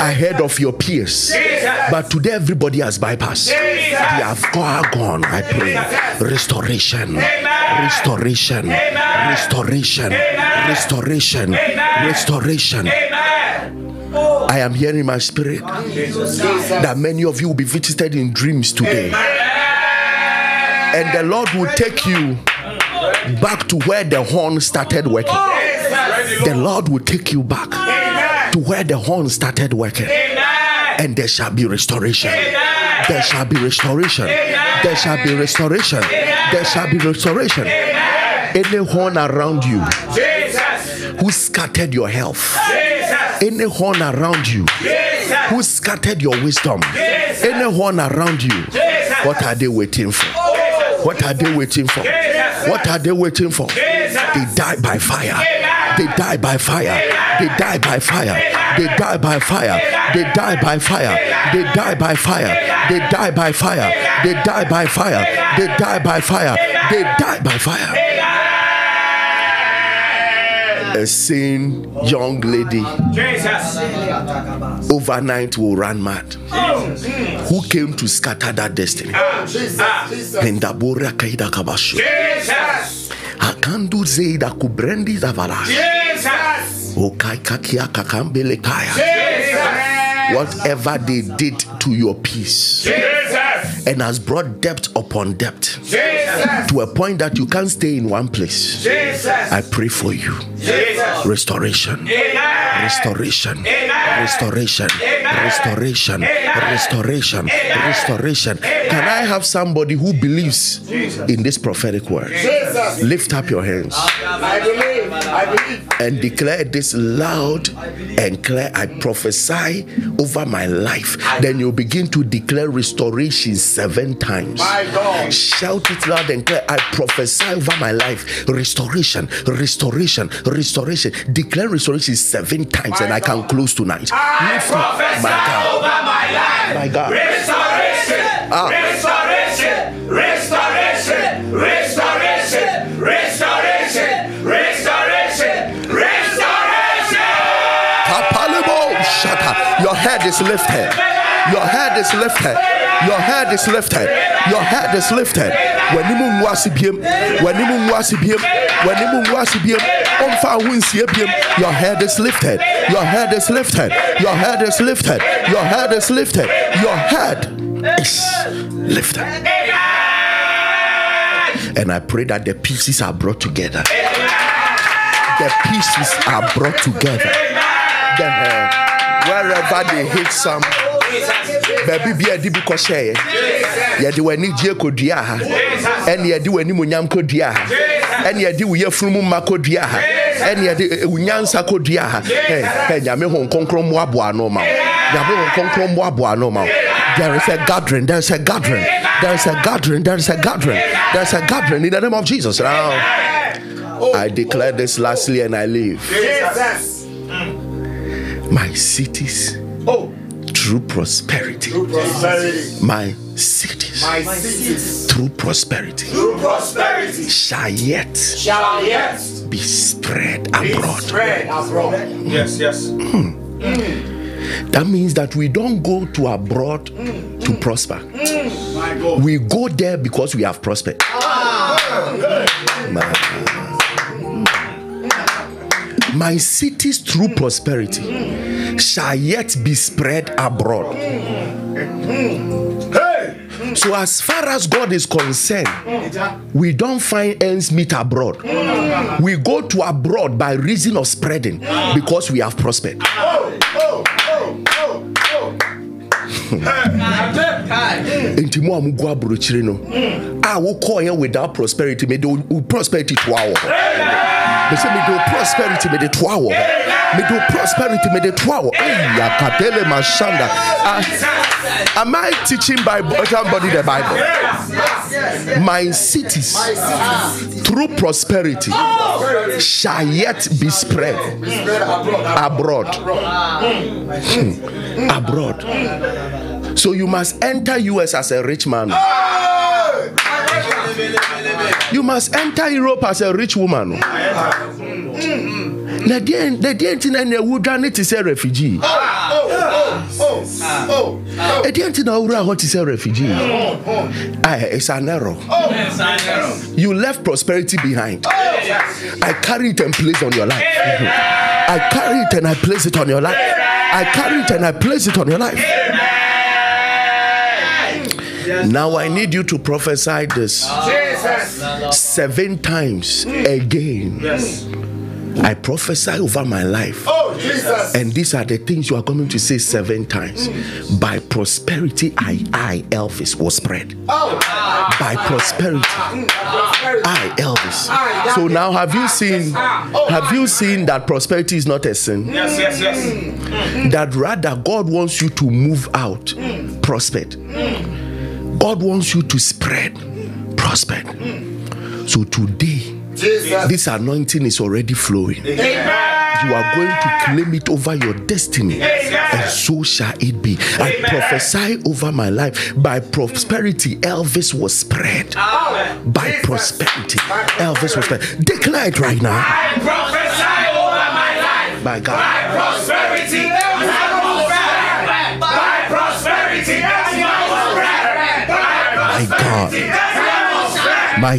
ahead of your peers, but today everybody has bypassed. They have gone. I pray. Restoration, restoration, restoration, restoration, restoration. I am hearing my spirit that many of you will be visited in dreams today. And the Lord will take you back to where the horn started working. The Lord will take you back to where the horn started working. And there shall be restoration. There shall be restoration. There shall be restoration. There shall be restoration. Any horn around you who scattered your health, any horn around you who scattered your wisdom, any horn around you, what are they waiting for? What are they waiting for? What are they waiting for? They die by fire. They die by fire. They die by fire. They die by fire. They die by fire. They die by fire. They die by fire. They die by fire. They die by fire. They die by fire. A sane young lady overnight will run mad. Who came to scatter that destiny? Pendabora kaida kabasho. Akandu zeida kubrendi zavala. Okai kakia kakambele kaya. Whatever they did to your peace and has brought depth upon depth to a point that you can't stay in one place. I pray for you. Restoration. Restoration. Restoration. Restoration. Restoration. Restoration. Can I have somebody who believes in this prophetic word? Lift up your hands and declare this loud and clear. I prophesy over my life. Then you begin to declare restoration seven times. Shout it loud and clear. I prophesy over my life. Restoration, restoration, restoration. Declare restoration seven times, and I can close tonight. Lift it. God. over my life. My God. Restoration. Ah. Restoration. Restoration. Restoration. Restoration. Restoration. Restoration. Kapalebo, shut up. Your head is lifted. Your head is lifted. Your head is lifted. Your head is lifted. Wanimu nwasi biem. Wanimu nwasi biem. Wanimu nwasi biem. Omfa winsie biem. Your head is lifted. Your head is lifted. Your head is lifted. Your head is lifted. Your head is lifted. And I pray that the pieces are brought together. The pieces are brought together. Then uh, wherever they hit some, baabi bi a yɛde bi kɔhyɛeɛ yɛde w'ani gye kɔdua ha. Ɛne yɛde w'animuonyam kɔdua ha. Ɛne yɛde wo yɛfunumu mma kɔdua ha. Ɛne yɛde eh, wo nyansa kɔdua ha. Ɛ, nyame ho nkronkron mmoaboa ano ma wo. Nyame ho nkronkron mmoaboa ano ma wo. There is a gathering there is a gathering there is a gathering there is a gathering there is a gathering in the name of jesus now. I declare this lastly and i leave. My cities Oh. Through prosperity Prosperity. my cities My cities. through prosperity Through prosperity. shall yet Shall yet be spread be abroad. spread abroad. Yes, yes. Hmm. Hmm. That means that we don't go to abroad hmm. to prosper. My God. We go there because we have prospered. Ah. My, my cities through prosperity shall yet be spread abroad. Hey. So, as far as God is concerned, we don't find ends meet abroad. We go to abroad by reason of spreading because we have prospered. Nti mu a mogu aburokyire no a wokɔɔyɛ without prosperity mede wo prosperity toa wɔ hɔ. Mesɛ mede wo prosperity mede toa wɔ hɔ. Mede wo prosperity mede toa wɔ ayakatele mashanda Ah, am i teaching bible somebody the bible? My cities through prosperity shall yet be spread abroad. Hmm. abroad so you must enter us as a rich man. You must enter europe as a rich woman. Na deɛ na deɛ nti na na wodwane te sɛ refugee. Ɛdeɛ nti na wowura hɔ te sɛ refugee. Ah, it's an error. You left prosperity behind. I carry it and place on your life. I carry it and i place it on your life. I carry it and i place it on your life now i need you to prophesy this seven times hmm. again Yes. I prophesy over my life. Oh, Jesus. And these are the things you are going to say seven times. Hmm. By prosperity, I, I, Elvis, was spread. Oh. Ah. Hmm. By prosperity, I, Elvis. Ah, so now, have you ah, seen? Oh, have you seen that prosperity is not a sin? Yes, yes, yes. That rather God wants you to move out, prospered. God wants you to spread, prosper. So today, this anointing is already flowing. You are going to claim it over your destiny, and so shall it be. I prophesy over my life by prosperity. Elvis was spread by prosperity. Elvis was spread. Declare it right now. I prophesy over my life. By God. By prosperity, spread. By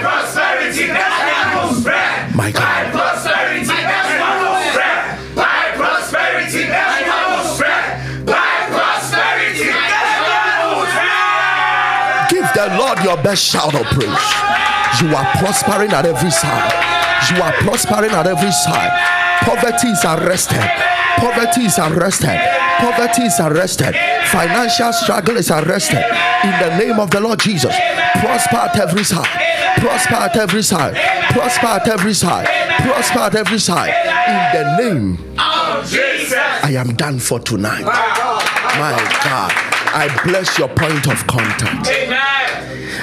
prosperity, I will spread. Give the Lord your best shout of praise. You are prospering at every side. You are prospering at every side. Poverty is arrested. Poverty is arrested. Poverty is arrested. Financial struggle is arrested. In the name of the Lord Jesus. Prosper at every side. Prosper at every side. Prosper at every side. Prosper at every side. In the name Oh, Jesus. I am done for tonight. My God. I bless your point of contact. Amen.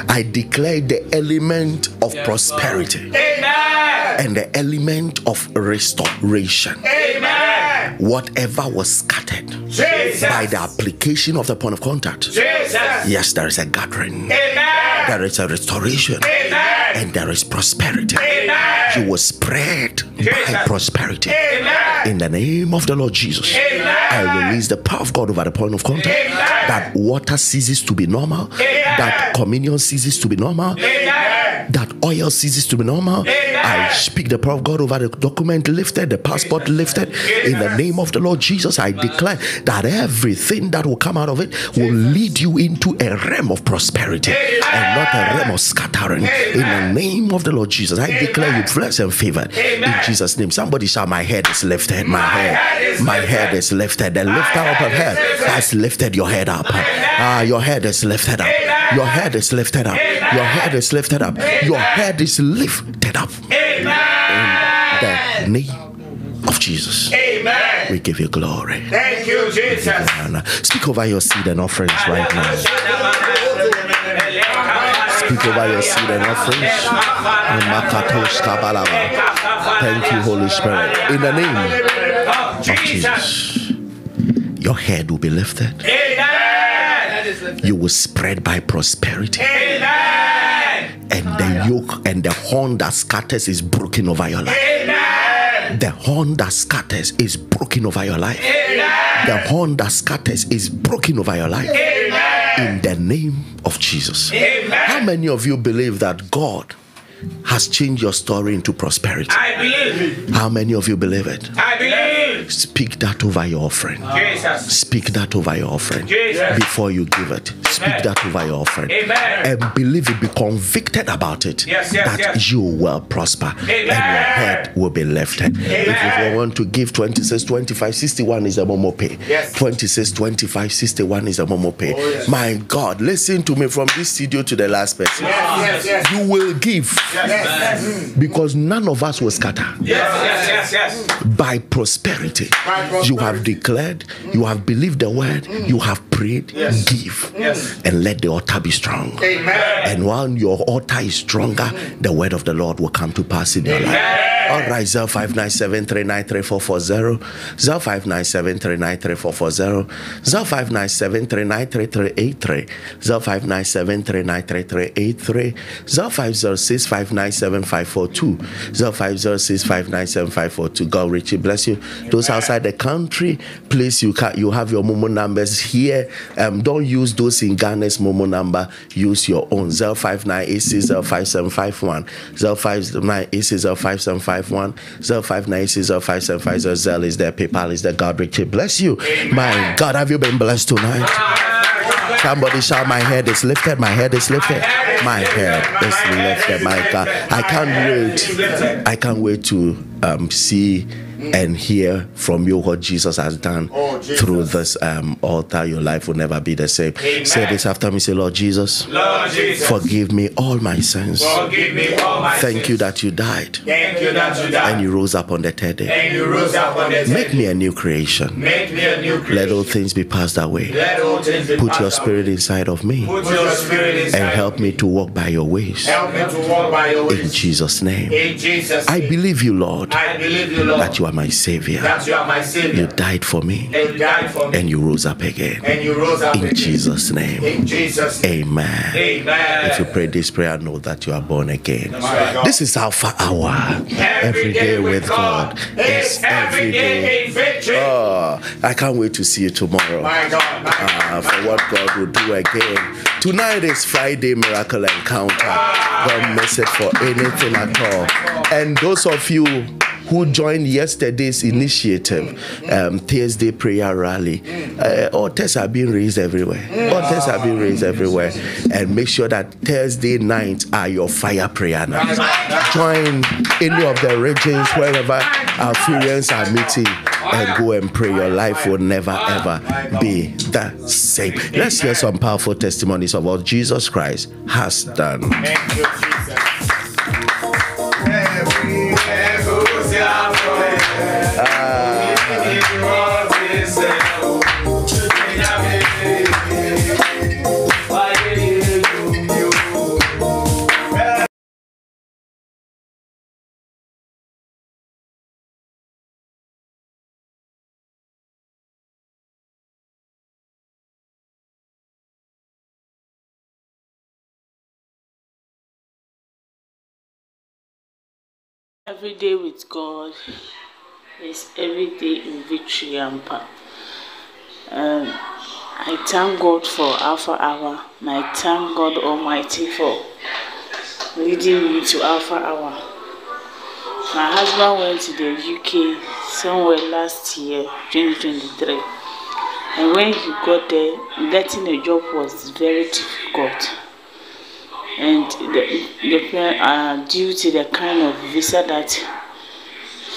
I declare the element of prosperity Amen. and the element of restoration. Amen. Whatever was scattered Jesus. by the application of the point of contact. Jesus. Yes, there is a gathering, Amen. there is a restoration, Amen. and there is prosperity. Amen. You will spread by prosperity. Amen. In the name of the Lord Jesus, Amen. I release the power of God over the point of contact. That water ceases to be normal, that communion ceases to be normal. That oil ceases to be normal. Amen. I speak the power of God over the document lifted, the passport lifted. In the name of the Lord Jesus, I declare that everything that will come out of it will lead you into a realm of prosperity and not a realm of scattering. In the name of the Lord Jesus, I declare you blessed and favored. In Jesus' name, somebody shout, My head is lifted. My head, my head is lifted. The lifter up of head has lifted your head up. Ah, your head is lifted up. Your head is lifted up. Your head is lifted up. Your head is lifted up. Amen. In the name of Jesus. Amen. We give you glory. Thank you, Jesus. Speak over your seed and offerings right now. Speak over your seed and offerings. Thank you, Holy Spirit. In the name of Jesus. Your head will be lifted. You will spread by prosperity. Amen. And the yoke and the horn that scatters is broken over your life. Amen. The horn that scatters is broken over your life. Amen. The horn that scatters is broken over your life. Amen. In the name of Jesus. Amen. How many of you believe that God has changed your story into prosperity. I believe. It. How many of you believe it? I believe. Speak that over your offering. Jesus. Speak that over your offering Jesus. before you give it. Speak that over your offering. Amen. And believe it, be convicted about it. Yes, yes, that yes. you will prosper and your head will be lifted. If you want to give 26, 25, 61 is a momo pay. Yes. 26, 25, 61 is a momo pay. Oh, My God, listen to me from this studio to the last person. You will give because none of us will scatter yes, yes, yes. by prosperity. You have declared, you have believed the word, mm. you have prayed, Yes. give, Yes. and let the altar be strong. Amen. And while your altar is stronger, mm. the word of the Lord will come to pass in your life. All right, 0597 393 0597 393 0597 393 0597 393 0506 597 542 0506 597 542 God richly bless you. Those outside the country, please you can you have your Momo numbers here. Um, don't use those in Ghana's Momo number. Use your own 05986 05751 05986 05751 05986 05750 Zelle is there. PayPal is there. God richly bless you. My God, have you been blessed tonight? Somebody shout, My head is lifted, my head is lifted, my head is lifted, my God. I can't wait. I can't wait to um, see and hear from you what Jesus has done Oh, Jesus. through this um, altar. Your life will never be the same. Say this after me. Say, Lord Jesus, Lord Jesus. forgive me all my sins. Forgive me all my Thank sins. you that you died Thank you that you died. and you rose up on the third day. And you rose up on the Make me a new creation. Make me a new creation. Let all things be passed away. Let all things be Put your away. spirit inside of me Put your spirit inside. and help me to walk by your ways. Help me to walk by your In. Jesus' name. In Jesus' I believe you, Lord, I believe you, Lord. that you are my Savior. that you are my You Savior. died for me And you died for me. and you rose up again. And you rose up In again. Jesus' name. In Jesus' name. Amen. Amen. If you pray this prayer, know that you are born again. God. This is Alpha Hour. Every day with God is every day victory. Oh, I can't wait to see you tomorrow. My God, my uh, for what God will do again. Tonight is Friday Miracle Encounter. Don't miss it for anything at all. And those of you who joined yesterday's initiative, um, Thursday prayer rally, uh, altars are being raised everywhere. Altars are being raised everywhere. And make sure that Thursday nights are your fire prayer nights. Join any of the regions wherever our friends are meeting and go and pray. Your life will never ever be the same. Let's hear some powerful testimonies of what Jesus Christ has done. Every day with God is every day in victory and power. Um, I thank God for Alpha Hour, and I thank God Almighty for leading me to Alpha Hour. My husband went to the UK somewhere last year, 2023, and when he got there, getting a job was very difficult and the, the uh, due to the kind of visa that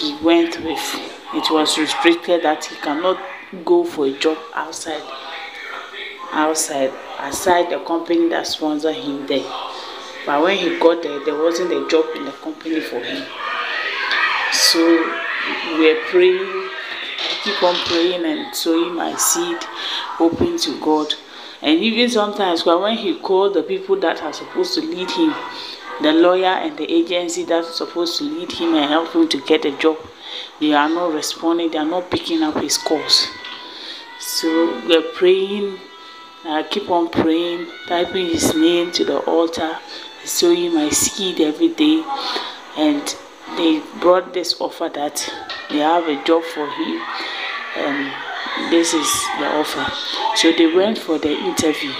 he went with, it was restricted that he cannot go for a job outside, outside, aside the company that sponsored him there. But when he got there, there wasn't a job in the company for him. So we were praying, keep on praying and sowing my seed, hoping to God. And even sometimes when he called the people that are supposed to lead him, the lawyer and the agency that's supposed to lead him and help him to get a job, they are not responding, they are not picking up his calls. So we're praying, I keep on praying, typing his name to the altar, sowing my seed every day. And they brought this offer that they have a job for him. And this is the offer. So they went for the interview.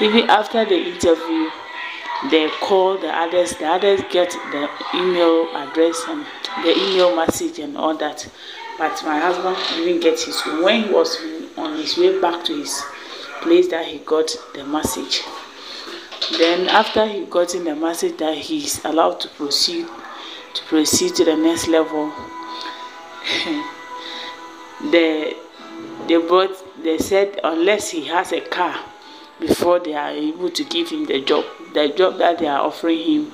Even after the interview, they call the others the others get the email address and the email message and all that but my husband didn't get his when he was on his way back to his place that he got the message then after he got in the message that he's allowed to proceed to proceed to the next level the they brought they said unless he has a car before they are able to give him the job the job that they are offering him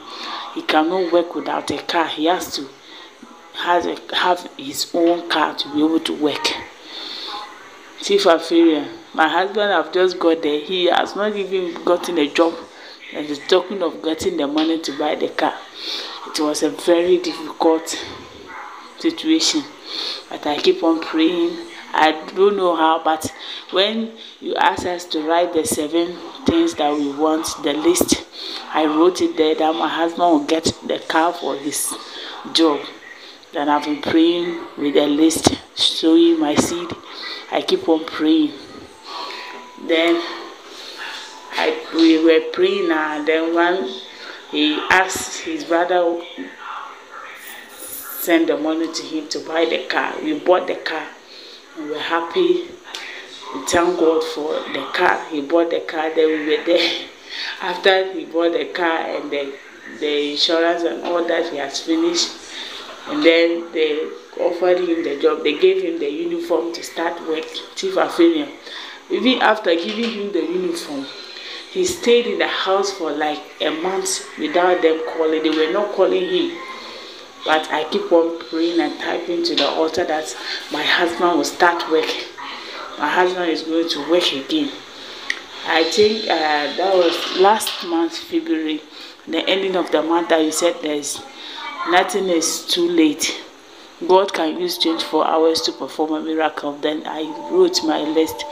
he cannot work without a car. He has to has a, have his own car to be able to work. Chief affair my husband have just got there. He has not even gotten a job and he's talking of getting the money to buy the car. It was a very difficult situation but i keep on praying I don't know how, but when you ask us to write the seven things that we want, the list, I wrote it there that my husband will get the car for his job. Then I've been praying with the list, sowing my seed. I keep on praying. Then I we were praying and then one he asked his brother send the money to him to buy the car. We bought the car we were happy. We thank God for the car. He bought the car, then we were there. After he bought the car and the, the insurance and all that he has finished, and then they offered him the job. They gave him the uniform to start work, Chief Affiliate. Even after giving him the uniform, he stayed in the house for like a month without them calling. They were not calling him. But I keep on praying and typing to the altar that my husband will start work. My husband is going to work again. I think uh, that was last month, February, the ending of the month that you said there's nothing is too late. God can use 24 hours to perform a miracle. Then I wrote my list.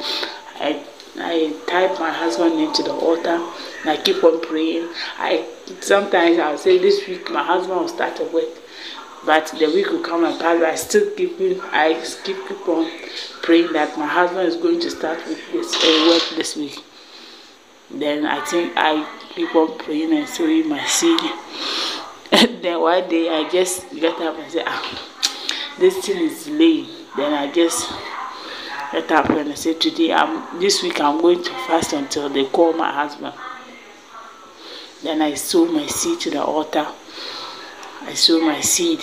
I I type my husband into the altar and I keep on praying. I sometimes I'll say this week my husband will start to work. But the week will come and pass, I still keep I keep, keep on praying that my husband is going to start with this uh, work this week. Then I think I keep on praying and sowing my seed. And then one day I just get up and say, ah, this thing is delaying. Then I just get up and I say, today, I'm, this week I'm going to fast until they call my husband. Then I sow my seed to the altar. I sow my seed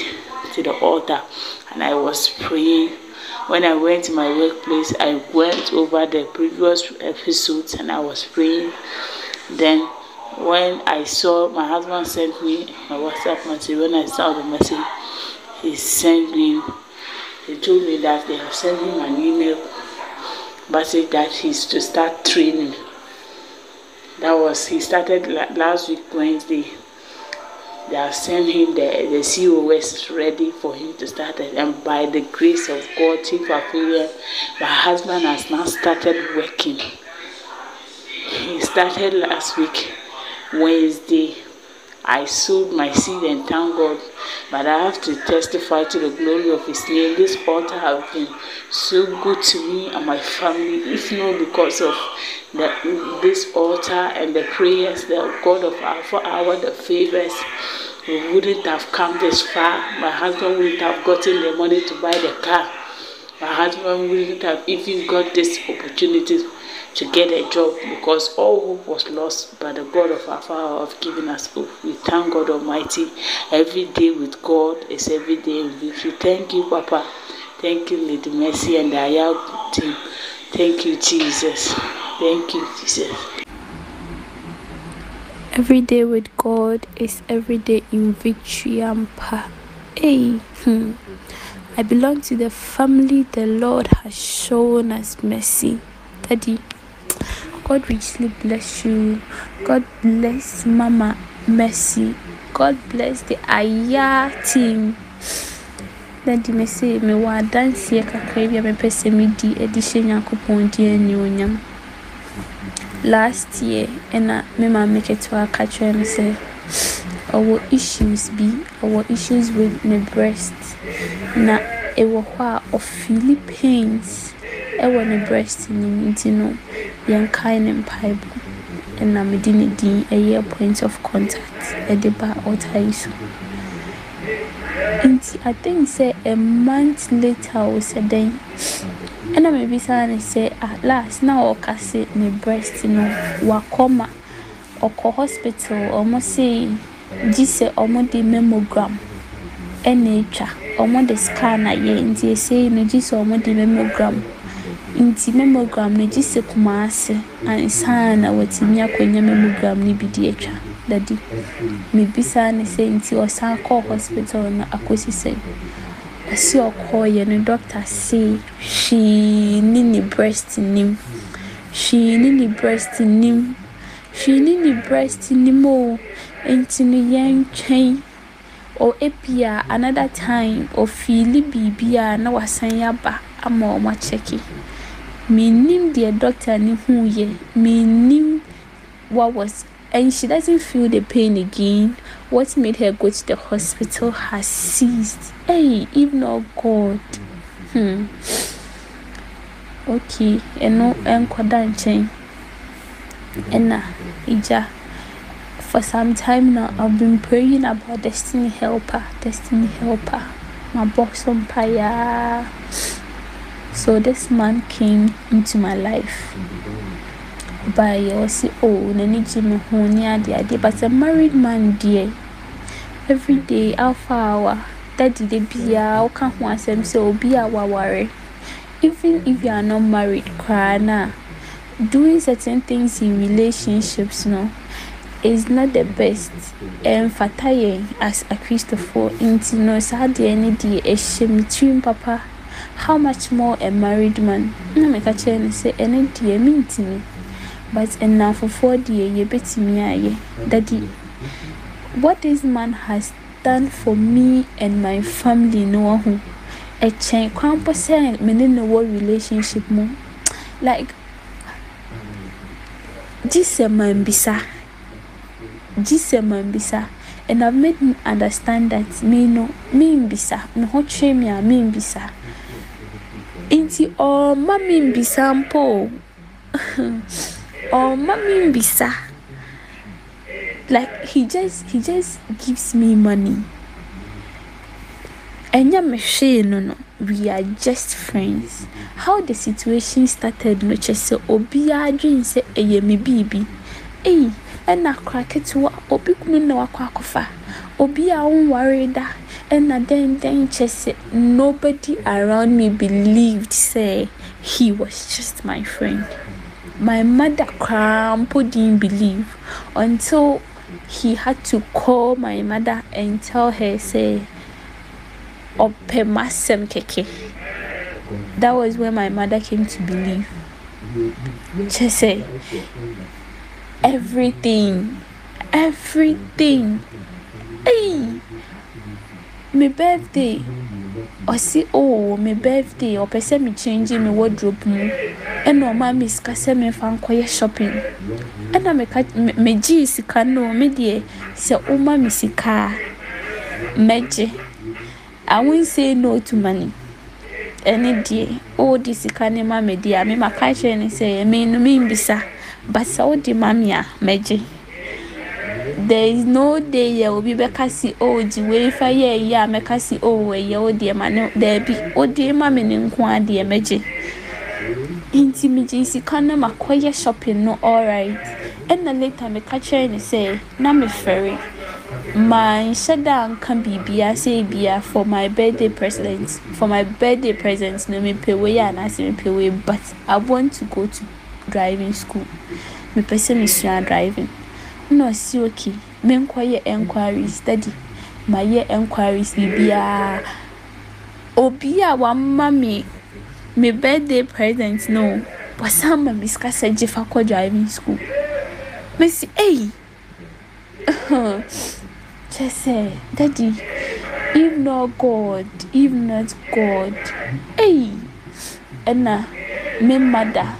to the altar and I was praying. When I went to my workplace, I went over the previous episodes and I was praying. Then when I saw my husband sent me a WhatsApp message, when I saw the message, he sent me, he told me that they have sent him an email message that he's to start training. That was, he started last week, Wednesday. They have sent him the, the COS ready for him to start it. And by the grace of God, Chief Affiliate, my husband has now started working. He started last week, Wednesday. I sowed my seed and thank God. But I have to testify to the glory of His name. This altar has been so good to me and my family, if not because of the, this altar and the prayers, the God of Alpha Hour, the favors. We wouldn't have come this far. My husband wouldn't have gotten the money to buy the car. My husband wouldn't have even got this opportunity to get a job because all hope was lost but the God of our Father have given us hope. We thank God Almighty. Every day with God is every day in victory. Thank you, Papa. Thank you, Lady Mercy and the Ayah team. Thank you, Jesus. Thank you, Jesus. Every day with God is every day in victory power. Hey, hmm. I belong to the family the Lord has shown us mercy. Daddy, God richly bless you. God bless Mama Mercy. God bless the Aya team. Daddy, me say me wa adanseɛ kakra bi a mepɛ sɛ medi de hyɛ Nyankopɔn din animuonyam. Last year, ɛna me maame ketewa ka kyerɛ me sɛ ɔwɔ issues bi, ɔwɔ issues with ne breast. Na ɛwɔ hɔ a ɔfeeli pains ɛwɔ ne breast no mu. Nti no yɛnkae ne mpaebɔ. Ɛna mede ne din ɛyɛ point of contact. Ɛde ba ɔta yi so. Nti i think sɛ a month later o sɛ dɛn ɛna mebisa ne sɛ ah last na ɔka se ne breast no wakɔ ma ɔkɔ hospital ɔmo se gye sɛ ɔmo de mammogram ɛna atwa ɔmo de scan ayɛ. Nti esei no gye sɛ ɔmo de mammogram nti mammogram no gye sɛ kumase ansa na watumi akɔnya mammogram no bi de atwa. Dadi mebisa ne sɛ nti ɔsan kɔɔ hospital no akɔsi sɛ ɔsi ɔkɔɔyɛ no doctor say hwee ne ne breast nim. Hwee ne ne breast nim. Hwee ne ne breast nim o nti no yɛntwɛn o ebia another time ofiili biribi a na wasan aba ama ɔmo akyɛke menim deɛ doctor ne hu yɛ. Menim what was and she doesn't feel the pain again. What made her go to the hospital? Has ceased hey if not god. Hmm. Okay ɛno ɛnkɔda nkyɛn ɛna igya for some time now i've been praying about destiny helper destiny helper. Mabɔ so mpaeɛ so this man came into my life. Baayɛ ɔsi oh n'ani gye me ho ne ade ade but a married man deɛ everyday alpha hour daddy de biara woka ho asɛm sɛ obi a waware. Even if you are not married koraa na. Doing certain things in relationships no is not the best. Ɛmfata yɛn as akristofoɔ nti no saa deɛ ne deɛ ɛhyɛ me tirim papa how much more a married man? Na meka kyerɛ no sɛ ɛne deɛ mentimi but nnamfofoɔ deɛ yɛbɛtumi ayɛ. Daddy what this man has done for me and my family no wɔ ho ɛkyɛn kwan po sɛ me ne wɔ relationship mu like gye sɛ mambisa. Gye sɛ mambisa. And i've made him understand that me no membisa me ho twe me a membisa nti ɔmma membisa mpo. O ɔmma membisa like he just he just gives me money. Ɛnyɛ me hwee no no. We are just friends. How the situation started no kyerɛ sɛ obiara dwen sɛ ɛyɛ me biribi ei ɛna akora ketewa obi kunu na wakɔ akɔfa obi a wonware da ɛna then, kyerɛ sɛ nobody around me believed say he was just my friend. My mother koraa mpo didn't believe until he had to call my mother and tell her say ɔpɛ kɛkɛ that was when my mother came to believe. Kyɛ sɛ everything everything hey me birthday. Ɔsi oh me birthday. Ɔpɛ sɛ me change me wardrobe mu ɛna ɔma me sika sɛ mefa nkɔyɛ shopping. Ɛna meka me megye sika no. Me deɛ sɛ woma me sika a mɛgye I won't say no to money. Ɛne deɛ wode sika ne ma me deɛ a me maka kyerɛ ne sɛ me no membisa but sɛ wode ma me a mɛgye there is no day yɛ obi bɛka si oh gye wei fa yɛ ɛyɛ a mɛka si oh ɛyɛ wo deɛ ma ne daabi wode ma me ne nko a deɛ mɛgye nti megye sika no makɔyɛ shopping no alright. Ɛna later meka kyerɛ ne sɛ na mefɛre manhyɛ da nka biribiara sɛ bia for my birthday present for my birthday present no mepɛ wei anaasɛ mepɛ wei but i want to go to driving school. Mepɛ sɛ mesua driving na ɔsi okay menkɔyɛ enquiries daddy mayɛ enquiries biribiara obi a wama me me birthday present no wasan ma me sika sɛ gye fa kɔ driving school. Mesi ei kyerɛ sɛ daddy if not god if not god ei. Ɛna me mada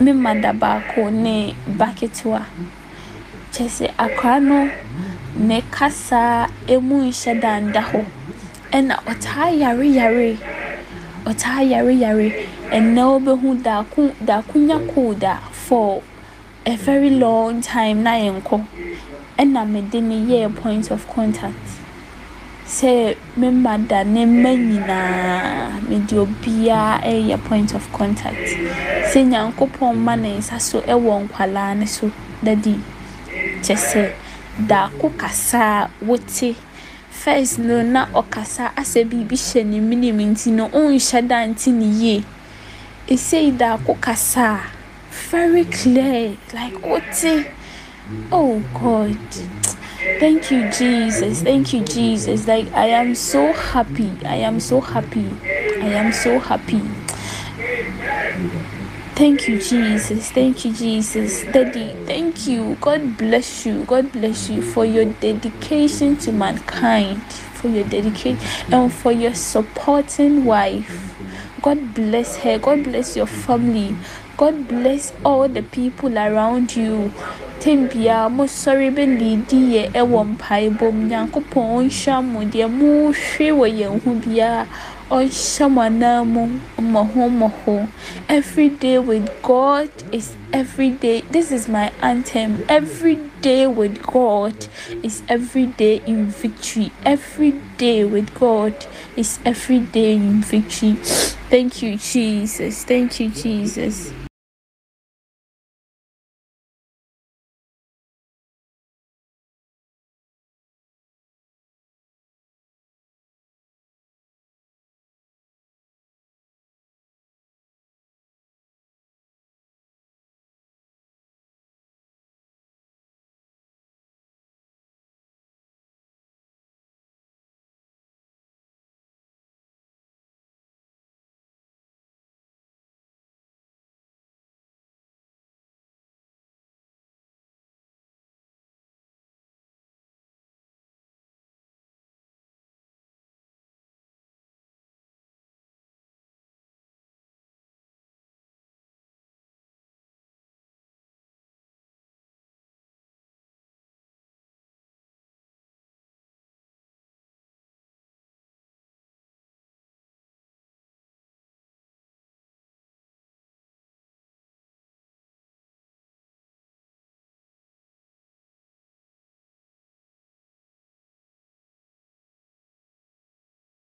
me mada baako ne ba ketewa kyerɛ sɛ akwaraa no ne kasa emu nhyɛ da nda hɔ ɛna ɔtaa yare yare ɔtaa yare yare ɛnna wobɛhu daako daako nya cold a for a very long time na yɛnkɔ ɛna mede ne yɛɛ point of contact. Sɛ memma da ne mma nyinaa mede obiara ɛyɛ point of contact. Sɛ nyankopɔn ma ne nsa so ɛwɔ nkwalaa no so. Dadi kyɛ sɛ daako kasa a wote first no na ɔkasa asɛ biribi hyɛ ne minim nti no ɔnhyɛ da nti ne yie ɛsei daako kasa a very clear like wote oh god Thank you, Jesus. Thank you, Jesus. Like, I am so happy. I am so happy. I am so happy. Thank you, Jesus. Thank you, Jesus. Daddy, thank you. God bless you. God bless you for your dedication to mankind, for your dedication, and for your supporting wife. God bless her. God bless your family. God bless all the people around you. Tem biara mosɔre bɛlidi yɛ ɛwɔ mpaebɔ mu. Nyankopɔn ɔnhyɛ mo deɛ mohwe wɔ yɛn ho biara ɔnhyɛ mo anan mu mmɔho mmɔho every day with god is every day. This is my anthem. Every day with god is every day in victory. Every day with god is every day in victory. Thank you jesus. Thank you jesus